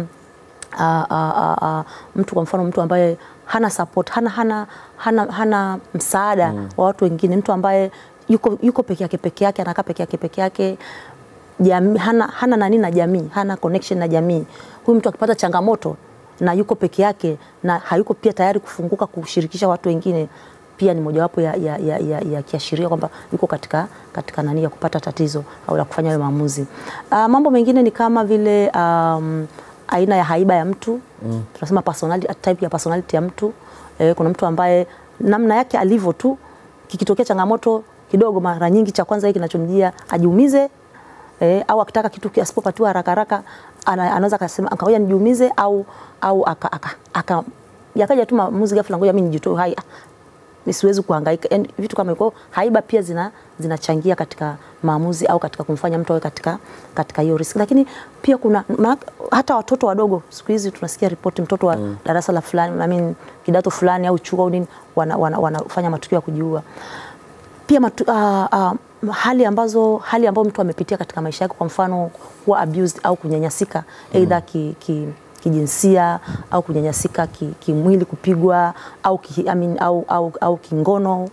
[SPEAKER 2] uh, uh, uh, mtu kwa mfano mtu ambaye hana support, hana, hana, hana, hana msaada mm. wa watu wengine, mtu ambaye yuko, yuko peke yake peke yake anakaa peke yake peke yake jamii, hana, hana nani na jamii, hana connection na jamii. Huyu mtu akipata changamoto na yuko peke yake na hayuko pia tayari kufunguka kushirikisha watu wengine, pia ni mojawapo ya, ya, ya, ya, ya kiashiria kwamba yuko katika, katika nani ya kupata tatizo au la kufanya hayo maamuzi. Uh, mambo mengine ni kama vile um, aina ya haiba ya mtu mm. tunasema personality, type ya personality ya mtu eh, kuna mtu ambaye namna yake alivyo tu, kikitokea changamoto kidogo, mara nyingi cha kwanza kinachomjia ajiumize eh, au akitaka kitu asipopatiwa haraka haraka ana, anaweza akasema ngoja nijiumize au au aka, aka, aka yakaja tu maamuzi ghafla, ngoja mimi nijitoe hai, ah, siwezi kuhangaika. Yani, vitu kama hivyo, haiba pia zina zinachangia katika maamuzi au katika kumfanya mtu awe katika katika hiyo risk. Lakini pia kuna ma, hata watoto wadogo siku hizi tunasikia ripoti, mtoto wa mm. darasa la fulani I mean, kidato fulani au chuo au nini wanafanya wana, wana wanafanya matukio ya kujiua pia matu, uh, uh, hali ambazo hali ambayo mtu amepitia katika maisha yake, kwa mfano kuwa abused au kunyanyasika mm. aidha ki, ki, kijinsia au kunyanyasika kimwili, ki- kupigwa au, ki, I mean, au, au, au kingono.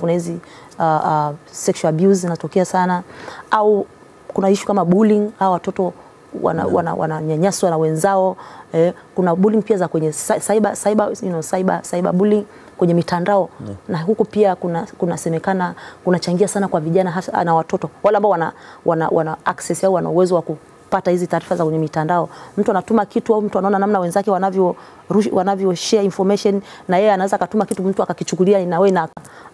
[SPEAKER 2] Kuna hizi uh, uh, sexual abuse zinatokea sana, au kuna ishu kama bullying, hawa watoto wananyanyaswa wana, wana wana na wenzao eh, kuna bullying pia za kwenye cy- cyber, cyber, you know, cyber, cyber bullying kwenye mitandao. Na huku pia kuna kunasemekana kunachangia sana kwa vijana hasa na watoto wale ambao wana, wana, wana access au wana uwezo wa kupata hizi taarifa za kwenye mitandao. Mtu anatuma kitu au mtu anaona namna wenzake wanavyo wanavyo share information na yeye anaweza akatuma kitu mtu akakichukulia na wewe na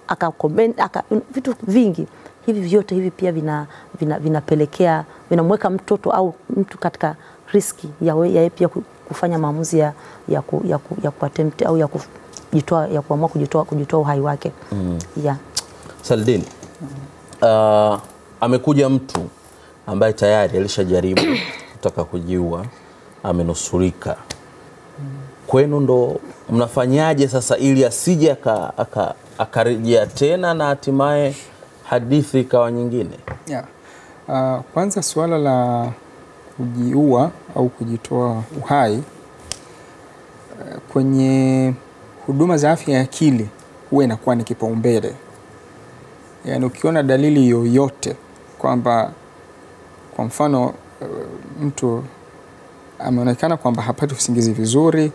[SPEAKER 2] aka comment aka, vitu vingi hivi vyote hivi pia vina, vina, vinapelekea vinamweka mtoto au mtu katika riski ya yeye pia kufanya maamuzi ya, ya, ku, ya, ku, ya kuattempt au ya kujitoa ya kuamua kujitoa kujitoa uhai wake mm. yeah.
[SPEAKER 1] Saldin, uh, amekuja mtu ambaye tayari alishajaribu kutaka kujiua, amenusurika. Kwenu ndo mnafanyaje sasa ili asije aka- aka- akarejea tena na hatimaye hadithi ikawa nyingine?
[SPEAKER 3] Yeah. Uh, kwanza suala la kujiua au kujitoa uhai uh, kwenye huduma za afya ya akili huwa inakuwa ni kipaumbele. Yaani ukiona dalili yoyote kwamba kwa mfano uh, mtu ameonekana kwamba hapati usingizi vizuri,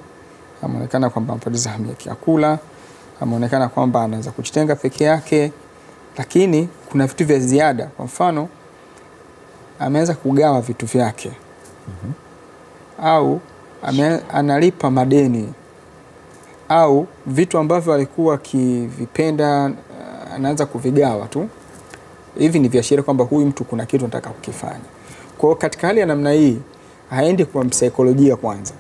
[SPEAKER 3] ameonekana kwamba amepoteza hamu ya chakula, ameonekana kwamba anaweza kujitenga peke yake, lakini kuna vitu vya ziada. Kwa mfano ameanza kugawa vitu vyake mm -hmm. au ame, analipa madeni au vitu ambavyo alikuwa akivipenda uh, anaanza kuvigawa tu. Hivi ni viashiria kwamba huyu mtu kuna kitu anataka kukifanya. Kwa hiyo katika hali ya namna hii haendi kwa msaikolojia kwanza,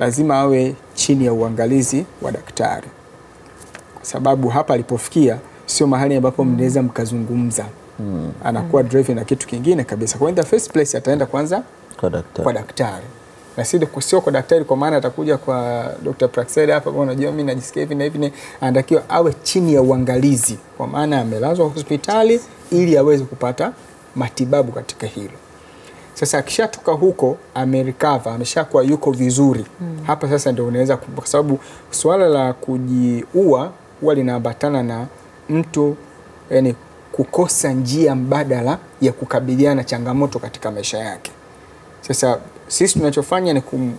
[SPEAKER 3] lazima awe chini ya uangalizi wa daktari, kwa sababu hapa alipofikia sio mahali ambapo mnaweza mkazungumza. Anakuwa driven na kitu kingine kabisa. Kwa hiyo in the first place ataenda kwanza
[SPEAKER 1] Kwa daktari.
[SPEAKER 3] kwa daktari na si sio kwa daktari, kwa maana atakuja kwa Dr. Praxeda hapa, kwa unajua mimi najisikia hivi na hivi, ni anatakiwa awe chini ya uangalizi, kwa maana amelazwa hospitali ili aweze kupata matibabu katika hilo. Sasa akishatoka huko amerecover, ameshakuwa yuko vizuri mm. hapa sasa ndio unaweza kwa sababu swala la kujiua huwa linaambatana na mtu yani kukosa njia mbadala ya kukabiliana na changamoto katika maisha yake. Sasa sisi tunachofanya ni, kum,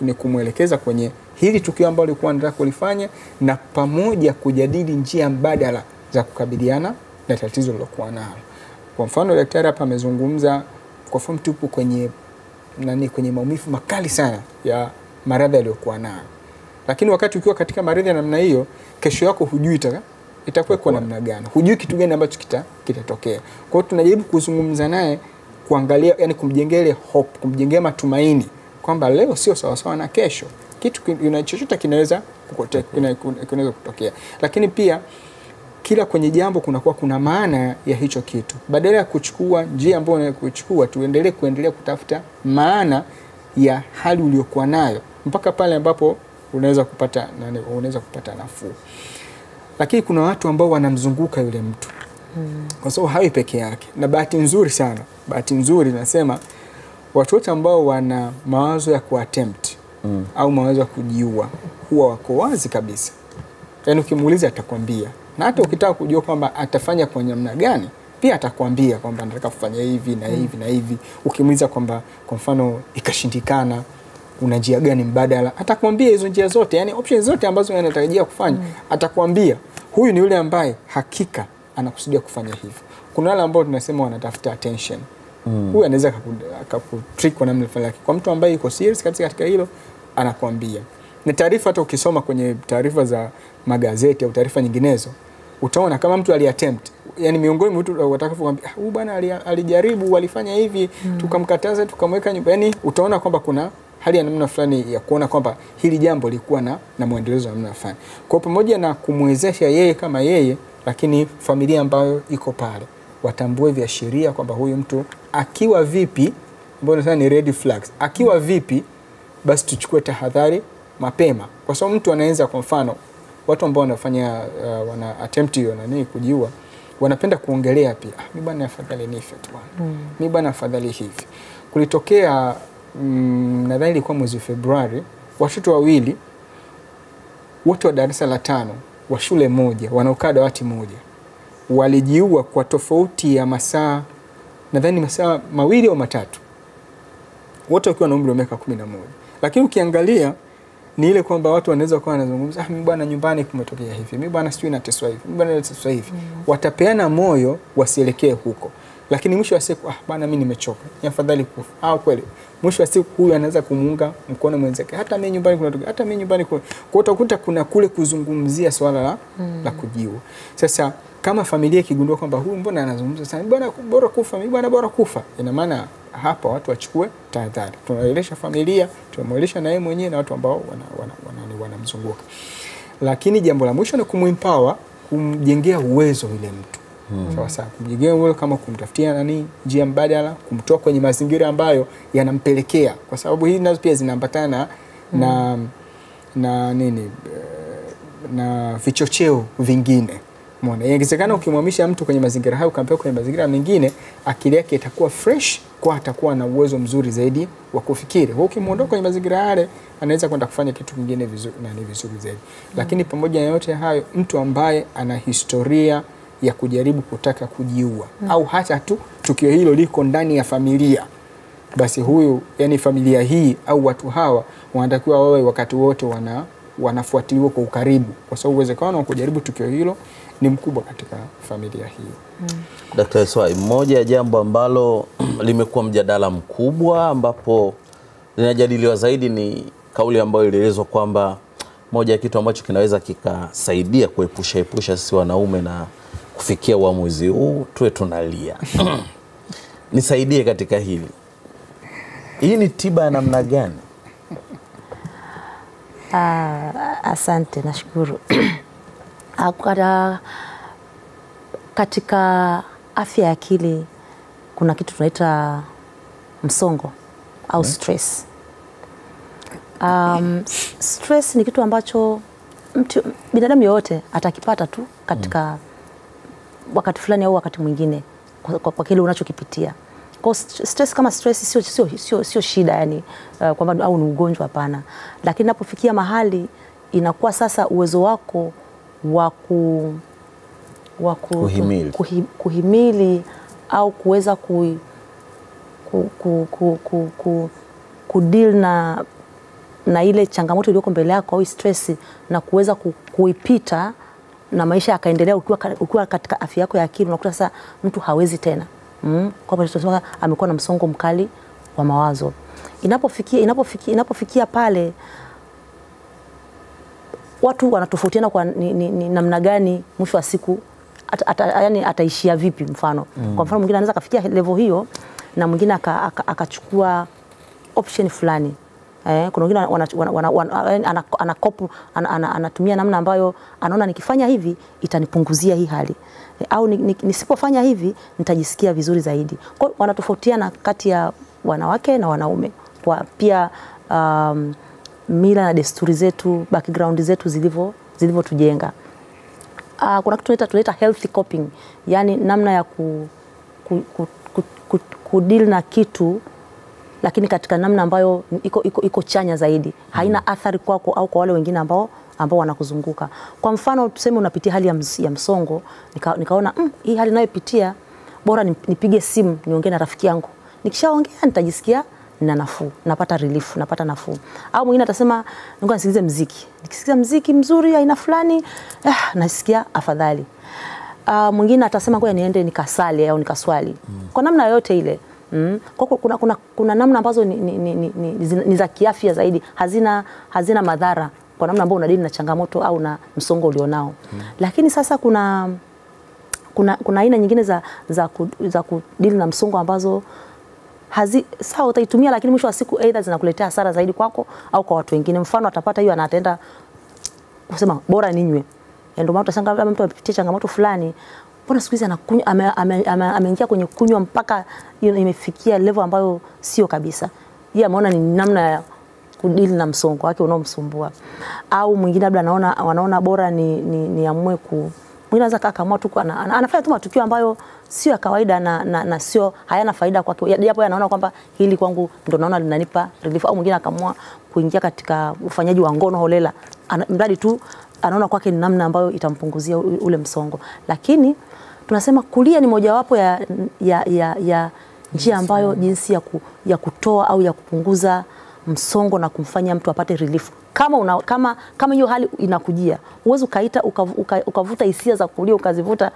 [SPEAKER 3] ni kumwelekeza kwenye hili tukio ambalo alikuwa anataka kulifanya na pamoja kujadili njia mbadala za kukabiliana na tatizo lilokuwa nalo. Kwa mfano daktari hapa amezungumza, kwa form tupo kwenye nani, kwenye maumivu makali sana ya maradhi aliyokuwa nayo, lakini wakati ukiwa katika maradhi ya namna hiyo, kesho yako hujui ita, itakuwa kwa namna gani, hujui kitu gani ambacho kita- kitatokea. Kwa hiyo tunajaribu kuzungumza naye kuangalia, yani kumjengea ile hope, kumjengea matumaini kwamba leo sio sawasawa na kesho, kitu chochote kinaweza kinaweza kutokea, lakini pia kila kwenye jambo kunakuwa kuna maana ya hicho kitu. Badala ya kuchukua njia ambayo unaweza kuchukua, tuendelee kuendelea kutafuta maana ya hali uliyokuwa nayo mpaka pale ambapo unaweza kupata unaweza kupata nafuu. Lakini kuna watu ambao wanamzunguka yule mtu kwa sababu hawi peke yake, na bahati nzuri sana, bahati nzuri nasema watu wote ambao wana mawazo ya kuattempt
[SPEAKER 1] Mm.
[SPEAKER 3] au mawazo ya kujiua huwa wako wazi kabisa, yaani ukimuuliza atakwambia, na hata ukitaka kujua kwamba atafanya kwa namna gani pia atakwambia kwamba nataka kufanya hivi na hivi na hivi. Ukimuuliza kwamba kwa mfano ikashindikana, una njia gani mbadala, atakwambia hizo njia zote, yani options zote ambazo anatarajia kufanya atakwambia. Huyu ni yule ambaye hakika anakusudia kufanya hivyo. Kuna wale ambao tunasema wanatafuta attention mm. huyu anaweza akakutrick kwa namna fulani, lakini kwa mtu ambaye yuko serious kabisa katika hilo anakwambia. Na taarifa, hata ukisoma kwenye taarifa za magazeti au taarifa nyinginezo, utaona kama mtu aliattempt, yani miongoni mtu watakapokuambia "Ah, huyu bwana ali- alijaribu, walifanya hivi, mm. tukamkataza, tukamweka nyumba, yani utaona kwamba kuna hali ya namna fulani ya kuona kwamba hili jambo lilikuwa na, na mwendelezo wa namna fulani. Kwa pamoja na kumwezesha yeye kama yeye, lakini familia ambayo iko pale watambue viashiria kwamba huyu mtu akiwa vipi, ambayo nasema ni red flags, akiwa vipi, basi tuchukue tahadhari mapema, kwa sababu mtu anaweza, kwa mfano, watu ambao wanafanya uh, wana attempt hiyo nani kujiua, wanapenda kuongelea pia, ah, mi bwana afadhali nife tu bwana, mi bwana afadhali hivi. Kulitokea mm, nadhani ilikuwa mwezi Februari, watoto wawili wote wa darasa la tano wa shule moja wanaokaa dawati moja walijiua kwa tofauti ya masaa nadhani masaa mawili au matatu, wote wakiwa na umri wa miaka kumi na moja. Lakini ukiangalia ni ile kwamba watu wanaweza kuwa wanazungumza, ah, mimi bwana nyumbani kumetokea hivi, mimi bwana sijui nateswa hivi, mimi bwana nateswa hivi. Mm. Watapeana moyo wasielekee huko, lakini mwisho wa siku, ah, bwana mimi nimechoka, ni afadhali kufa. Ah, kweli mwisho wa siku huyu anaweza kumuunga mkono mwenzake, hata mimi nyumbani kunatokea, hata mimi nyumbani kuna. Kwa utakuta kuna kule kuzungumzia swala la, mm. la kujiua. Sasa kama familia ikigundua kwamba huyu mbona anazungumza sana, bwana bora kufa, mimi bwana bora kufa, ina maana hapa watu wachukue tahadhari. Tunaelesha familia, tunamwelesha na yeye mwenyewe na watu ambao wanamzunguka wana, wana, wana. Lakini jambo la mwisho ni kumwimpawa kumjengea uwezo yule mtu. Sawa sawa, kumjengea uwezo kama kumtafutia nani njia mbadala, kumtoa kwenye mazingira ambayo yanampelekea, kwa sababu hii nazo pia zinaambatana na, na nini eh, na vichocheo vingine Umeona, inawezekana ukimhamisha mtu kwenye mazingira hayo ukampeleka kwenye mazingira mengine, akili yake itakuwa fresh, kwa atakuwa na uwezo mzuri zaidi wa kufikiri. Kwa ukimwondoa kwenye mazingira yale, anaweza kwenda kufanya kitu kingine vizuri na ni vizuri zaidi. Lakini pamoja na yote hayo, mtu ambaye ana historia ya kujaribu kutaka kujiua mm. au hata tu tukio hilo liko ndani ya familia, basi huyu, yani familia hii au watu hawa wanatakiwa wawe wakati wote wana wanafuatiliwa kwa ukaribu, kwa sababu uwezekano wa kujaribu tukio hilo ni mkubwa katika familia hii.
[SPEAKER 1] Mm. Daktari Swai, moja ya jambo ambalo limekuwa mjadala mkubwa ambapo linajadiliwa zaidi ni kauli ambayo ilielezwa kwamba moja ya kitu ambacho kinaweza kikasaidia kuepusha epusha sisi wanaume na kufikia uamuzi huu tuwe tunalia. Nisaidie katika hili, hii ni tiba ya namna gani?
[SPEAKER 2] Ah, asante, nashukuru. Ah, katika afya ya akili kuna kitu tunaita msongo au stress. Um, stress ni kitu ambacho mtu binadamu yoyote atakipata tu katika mm. wakati fulani au wakati mwingine kwa, kwa, kwa kile unachokipitia. Kwa stress kama stress sio, sio, sio, sio shida yani uh, kwamba au ni ugonjwa hapana, lakini inapofikia mahali inakuwa sasa uwezo wako wa ku, wa ku,
[SPEAKER 1] Kuhimili.
[SPEAKER 2] kuhi, kuhimili au kuweza ku, ku, ku, ku, ku, ku, kudeal na na ile changamoto iliyoko mbele yako au stress na kuweza ku, kuipita na maisha yakaendelea ukiwa, ukiwa katika afya yako ya akili, unakuta sasa mtu hawezi tena mm, kwamba tunasema amekuwa na msongo mkali wa mawazo. Inapofikia, inapofikia, inapofikia pale watu wanatofautiana kwa ni, ni, ni namna gani mwisho wa siku ata, ata, yani ataishia vipi mfano mm. kwa mfano mwingine anaweza akafikia level hiyo na mwingine akachukua aka, aka option fulani Eh, kuna wengine anakopu- ana- ana- anatumia namna ambayo anaona nikifanya hivi itanipunguzia hii hali eh, au ni- ni- nisipofanya hivi nitajisikia vizuri zaidi. Kwa wanatofautiana kati ya wanawake na wanaume kwa pia um, mila na desturi zetu background zetu zilivyo zilivyotujenga. Uh, kuna kitu tunaita tunaita healthy coping, yani namna ya ku, ku, ku, ku, ku, kudeal na kitu lakini katika namna ambayo iko, iko, iko chanya zaidi, haina athari kwako au kwa wale wengine ambao ambao wanakuzunguka. Kwa mfano tuseme unapitia hali ya, ms, ya msongo nika, nikaona mm, hii hali nayopitia bora nipige simu niongee na rafiki yangu, nikishaongea nitajisikia na nafuu, napata relief, napata nafuu. Au mwingine atasema ngoja nisikilize mziki, nikisikiza mziki mzuri aina fulani eh, nasikia afadhali. Uh, mwingine atasema ngoja niende nikasali au nikaswali mm. kwa namna yoyote ile mm. kwa kuna, kuna, kuna namna ambazo ni, ni, ni, ni, ni za kiafya zaidi hazina, hazina madhara kwa namna ambayo unadili na changamoto au na msongo ulionao mm. lakini sasa kuna kuna kuna aina nyingine za, za, ku, za kudili na msongo ambazo hazi, sawa utaitumia lakini mwisho wa siku aidha zinakuletea hasara zaidi kwako au kwa watu wengine. Mfano atapata hiyo anatenda kusema bora ninywe. Eh, Ndio maana utashangaa labda mtu amepitia changamoto fulani, mbona siku hizi anakunywa ameingia ame, ame, ame kwenye kunywa mpaka imefikia level ambayo sio kabisa. Yeye ameona ni namna ya kudili na msongo wake unaomsumbua. Au mwingine labda anaona wanaona bora ni, ni, niamue ku mwingine anaweza akaamua tu ana, ana, anafanya tu matukio ambayo sio ya kawaida na, na, na sio hayana faida kwake, japo anaona kwamba hili kwangu ndo naona linanipa relief. Au mwingine akaamua kuingia katika ufanyaji wa ngono holela, mradi tu anaona kwake ni namna ambayo itampunguzia ule msongo. Lakini tunasema kulia ni mojawapo ya, ya, ya, ya njia ambayo jinsi ya, ku, ya kutoa au ya kupunguza msongo na kumfanya mtu apate relief. Kama una, kama kama hiyo hali inakujia, huwezi ukaita ukavuta uka- uka hisia za kulia ukazivuta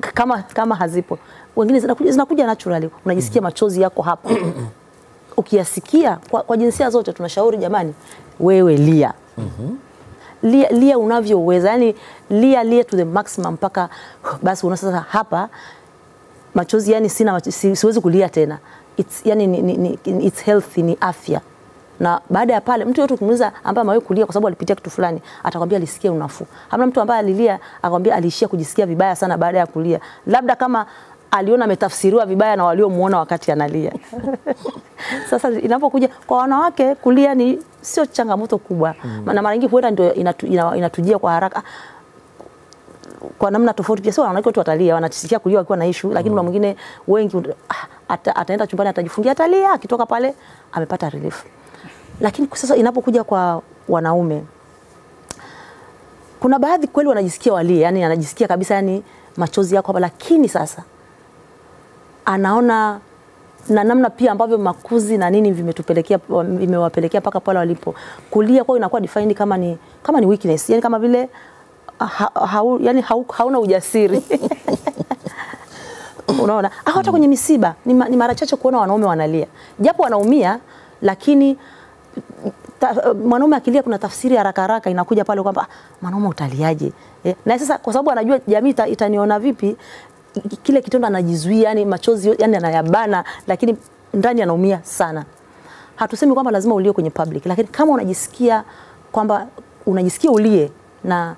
[SPEAKER 2] kama kama hazipo. Wengine zinakuja, zinakuja naturally, unajisikia machozi yako hapa ukiyasikia kwa, kwa jinsia zote tunashauri jamani, wewe lia. Lia, lia unavyoweza, yani lia lia to the maximum mpaka basi una sasa hapa machozi yani sina machozi, si, siwezi kulia tena. It's, yani ni, ni, ni, it's healthy ni afya na baada ya pale mtu yote ukimuuliza ambaye amewahi kulia kwa sababu alipitia kitu fulani atakwambia alisikia unafuu. Hamna mtu ambaye alilia akwambia aliishia kujisikia vibaya sana baada ya kulia, labda kama aliona ametafsiriwa vibaya na waliomuona wakati analia. Sasa inapokuja kwa wanawake, kulia ni sio changamoto kubwa mm. na mara nyingi huenda ndio inatu, ina, inatujia kwa haraka kwa namna tofauti pia. Sio wanawake wote watalia, wanasikia kulia wakiwa na issue, lakini kuna mwingine wengi ah, ata, ataenda chumbani atajifungia, atalia, akitoka pale amepata relief. Lakini sasa inapokuja kwa wanaume, kuna baadhi kweli wanajisikia walie, yani anajisikia kabisa, yani machozi yako hapa, lakini sasa anaona na namna pia ambavyo makuzi na nini vimetupelekea vimewapelekea mpaka pale walipo. Kulia kwao inakuwa defined kama ni kama ni weakness yani kama vile ha, ha, yani ha, hauna ujasiri. Unaona? Hata kwenye misiba ni, ma, ni mara chache kuona wanaume wanalia. Japo wanaumia lakini ta, mwanaume akilia kuna tafsiri haraka haraka inakuja pale kwamba "Ah, mwanaume utaliaje eh? na sasa kwa sababu anajua jamii ita, itaniona vipi kile kitendo anajizuia yani machozi yani anayabana lakini ndani anaumia sana hatusemi kwamba lazima ulie kwenye public lakini kama unajisikia kwamba unajisikia ulie na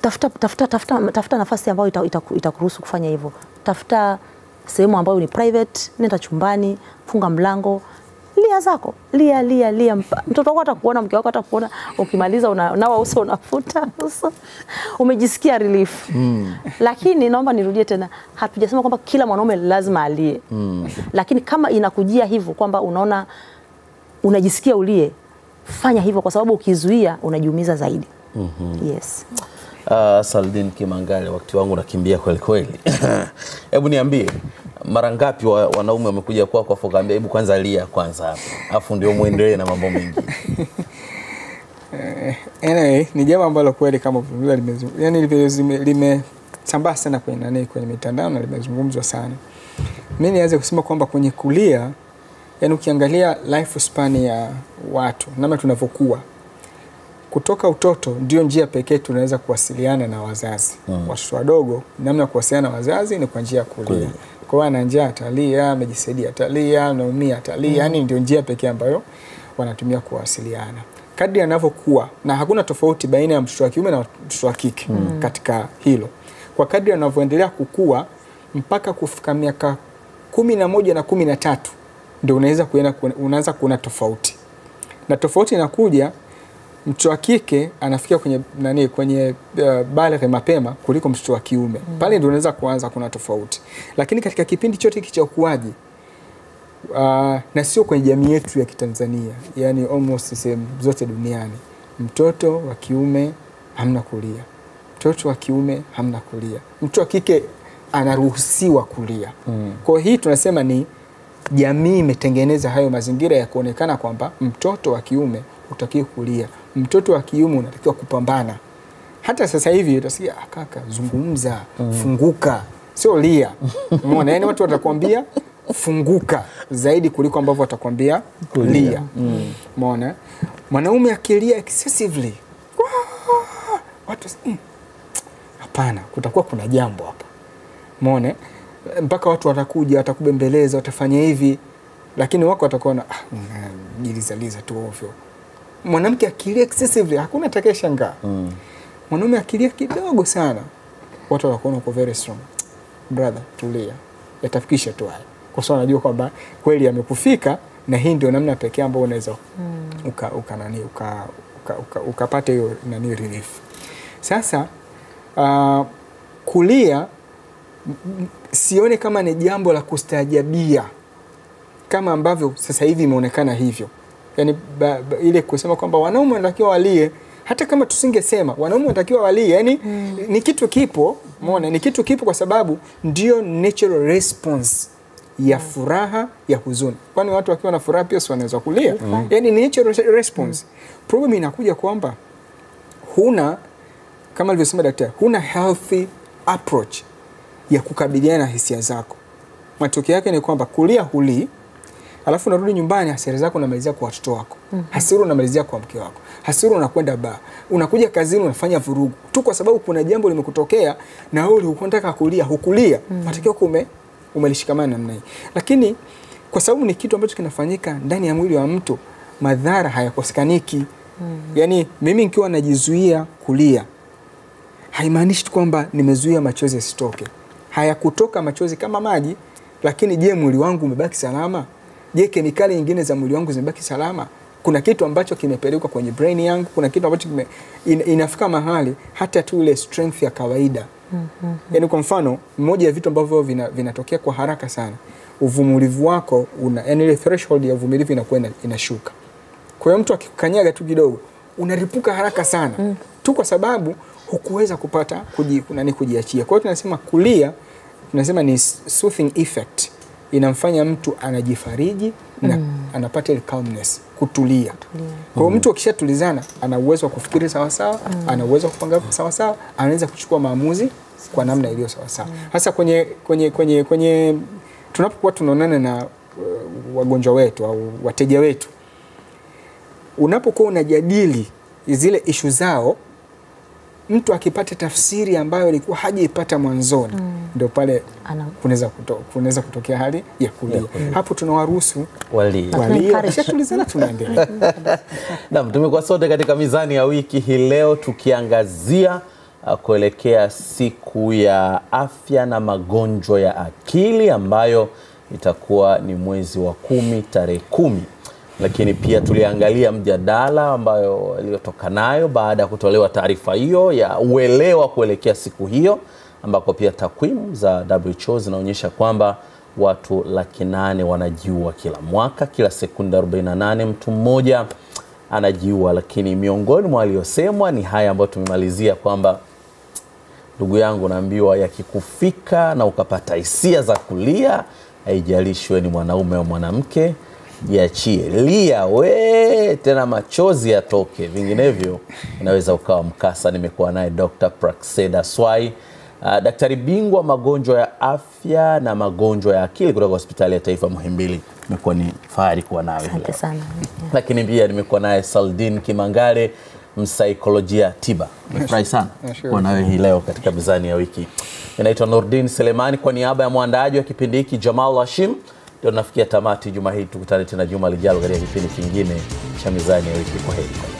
[SPEAKER 2] tafuta, tafuta, tafuta, tafuta nafasi ambayo itakuruhusu ita, ita kufanya hivyo. Tafuta sehemu ambayo ni private, nenda chumbani, funga mlango, lia zako, lia lia lia. Mtoto wako atakuona, mke wako atakuona, ukimaliza unawa uso, unafuta uso, umejisikia relief mm. Lakini naomba nirudie tena, hatujasema kwamba kila mwanaume lazima alie mm. Lakini kama inakujia hivyo kwamba unaona unajisikia ulie, fanya hivyo, kwa sababu ukizuia unajiumiza zaidi. mm-hmm. Yes.
[SPEAKER 1] Uh, Saldin Kimangale, wakati wangu nakimbia kweli kweli. Hebu niambie mara ngapi wa, wanaume wamekuja kwako kwa kaambia hebu kwanza lia kwanza hapo afu ndio muendelee na mambo mengine.
[SPEAKER 3] Anyway, ni jambo ambalo kweli kama yani lime, lime limesambaa sana kwenye nani kwenye mitandao na limezungumzwa sana. Mimi nianze kusema kwamba kwenye kulia, yani ukiangalia life span ya watu namna tunavyokuwa kutoka utoto ndio njia pekee tunaweza kuwasiliana na wazazi mm. Watoto wadogo namna ya kuwasiliana na wazazi ni kwa njia ya kulia.
[SPEAKER 1] Kweli.
[SPEAKER 3] Kwa hiyo ana njaa atalia, amejisaidia atalia, anaumia atalia, mm. yani ndio njia pekee ambayo wanatumia kuwasiliana. Kadri anavyokuwa na hakuna tofauti baina ya mtoto wa kiume na mtoto wa kike mm. katika hilo. Kwa kadri anavyoendelea kukua mpaka kufika miaka kumi na moja na kumi na tatu ndio unaweza kuona unaanza kuona tofauti, na tofauti inakuja mtoto wa kike anafikia kwenye nani kwenye uh, baleghe mapema kuliko mtoto wa kiume. Mm. Pale ndio unaweza kuanza kuna tofauti, lakini katika kipindi chote hiki cha ukuaji uh, na sio kwenye jamii yetu ya Kitanzania, yani almost sehemu zote duniani, mtoto wa kiume hamna kulia, mtoto wa kiume hamna kulia, mtoto wa kike anaruhusiwa kulia. Mm. Kwa hii tunasema ni jamii imetengeneza hayo mazingira ya kuonekana kwamba mtoto wa kiume hutakiwi kulia, mtoto wa kiume unatakiwa kupambana. Hata sasa hivi utasikia "Ah, kaka, zungumza, mm. funguka, sio lia. Umeona, yani watu watakwambia funguka zaidi kuliko ambavyo watakwambia lia. Umeona, Mm. mwanaume akilia excessively watu hapana, "Mm, kutakuwa kuna jambo hapa. Umeona, mpaka watu watakuja, watakubembeleza, watafanya hivi, lakini wako watakuwa na ah, jilizaliza tu ovyo. Mwanamke akilia excessively hakuna atakayeshangaa.
[SPEAKER 1] Mm.
[SPEAKER 3] Mwanaume akilia kidogo sana, watu wanakuona uko very strong. Brother, tulia, yatafikisha tu haya, kwa sababu anajua kwamba kweli amekufika, na hii ndio namna pekee ambayo unaweza mm. uka, uka, nani uka, uka, uka, ukapata hiyo nani relief. Sasa uh, kulia sione kama ni jambo la kustaajabia kama ambavyo sasa hivi imeonekana hivyo, yani ba, ba, ile kusema kwamba wanaume wanatakiwa walie, hata kama tusingesema wanaume wanatakiwa walie, yani mm. ni kitu kipo, umeona, ni kitu kipo kwa sababu ndio natural response ya furaha ya huzuni. Kwani watu wakiwa na furaha pia si wanaweza kulia? mm. Yani ni natural response. mm. Problem inakuja kwamba huna kama alivyosema daktari, huna healthy approach ya kukabiliana na hisia zako. Matokeo yake ni kwamba kulia hulii, alafu unarudi nyumbani, hasira zako unamalizia kwa watoto wako, mm. hasira unamalizia kwa mke wako, hasira unakwenda baa, unakuja kazini unafanya vurugu tu kwa sababu kuna jambo limekutokea na wewe ulikuwa kulia, hukulia, matokeo kume ume umelishikamana namna hii. Lakini kwa sababu ni kitu ambacho kinafanyika ndani ya mwili wa mtu, madhara hayakosekaniki. Mm. Yaani mimi nikiwa najizuia kulia haimaanishi tu kwamba nimezuia machozi yasitoke. Hayakutoka machozi kama maji, lakini je, mwili wangu umebaki salama? Je, kemikali nyingine za mwili wangu zimebaki salama? Kuna kitu ambacho kimepelekwa kwenye brain yangu, kuna kitu ambacho kime, in, inafika mahali hata tu ile strength ya kawaida mm-hmm. Yaani kwa mfano, mmoja ya vitu ambavyo vinatokea vina- kwa haraka sana, uvumilivu wako una, yani ile threshold ya uvumilivu inakuwa inashuka. Kwa hiyo mtu akikukanyaga tu kidogo unaripuka haraka sana mm. tu kwa sababu hukuweza kupata kuji, nani kujiachia. Kwa hiyo tunasema kulia, tunasema ni soothing effect inamfanya mtu anajifariji na mm. anapata ile calmness, kutulia. Kwa hiyo mtu akishatulizana ana uwezo wa kufikiri sawasawa, ana uwezo wa kupanga sawasawa, anaweza kuchukua maamuzi kwa namna iliyo sawasawa. Hasa kwenye, kwenye, kwenye, kwenye tunapokuwa tunaonana na uh, wagonjwa wetu au wateja wetu, unapokuwa unajadili zile ishu zao, mtu akipata tafsiri ambayo alikuwa hajaipata mwanzoni, ndio pale kunaweza kuto, kunaweza kutokea hali ya kulia. Hapo tunawaruhusu
[SPEAKER 1] Wali.
[SPEAKER 3] walie, kishatulizana tunaendelea.
[SPEAKER 1] Naam, tumekuwa sote katika mizani ya wiki hii leo tukiangazia uh, kuelekea siku ya afya na magonjwa ya akili ambayo itakuwa ni mwezi wa kumi tarehe kumi, lakini pia tuliangalia mjadala ambayo iliyotoka nayo baada ya kutolewa taarifa hiyo ya uelewa kuelekea siku hiyo, ambako pia takwimu za WHO zinaonyesha kwamba watu laki nane wanajiua kila mwaka, kila sekunde 48 mtu mmoja anajiua. Lakini miongoni mwa waliosemwa ni haya ambayo tumemalizia kwamba ndugu yangu, naambiwa yakikufika na ukapata hisia za kulia, haijalishi we ni mwanaume au mwanamke, jiachie, lia we, tena machozi yatoke, vinginevyo inaweza ukawa mkasa. Nimekuwa naye Dr. Praxeda Swai, uh, daktari bingwa magonjwa ya afya na magonjwa ya akili kutoka hospitali ya taifa Muhimbili. Imekuwa ni fahari kuwa nawe
[SPEAKER 2] Asante sana.
[SPEAKER 1] lakini pia nimekuwa naye Saldin Kimangare, msaikolojia tiba. Nimefurahi sana kuwa nawe hii leo katika mizani ya wiki. Inaitwa Nurdin Selemani, kwa niaba ya mwandaaji wa kipindi hiki Jamal Hashim. Ndio nafikia tamati juma hii, tukutane tena juma lijalo katika kipindi kingine cha mizani ya wiki. Kwa heri.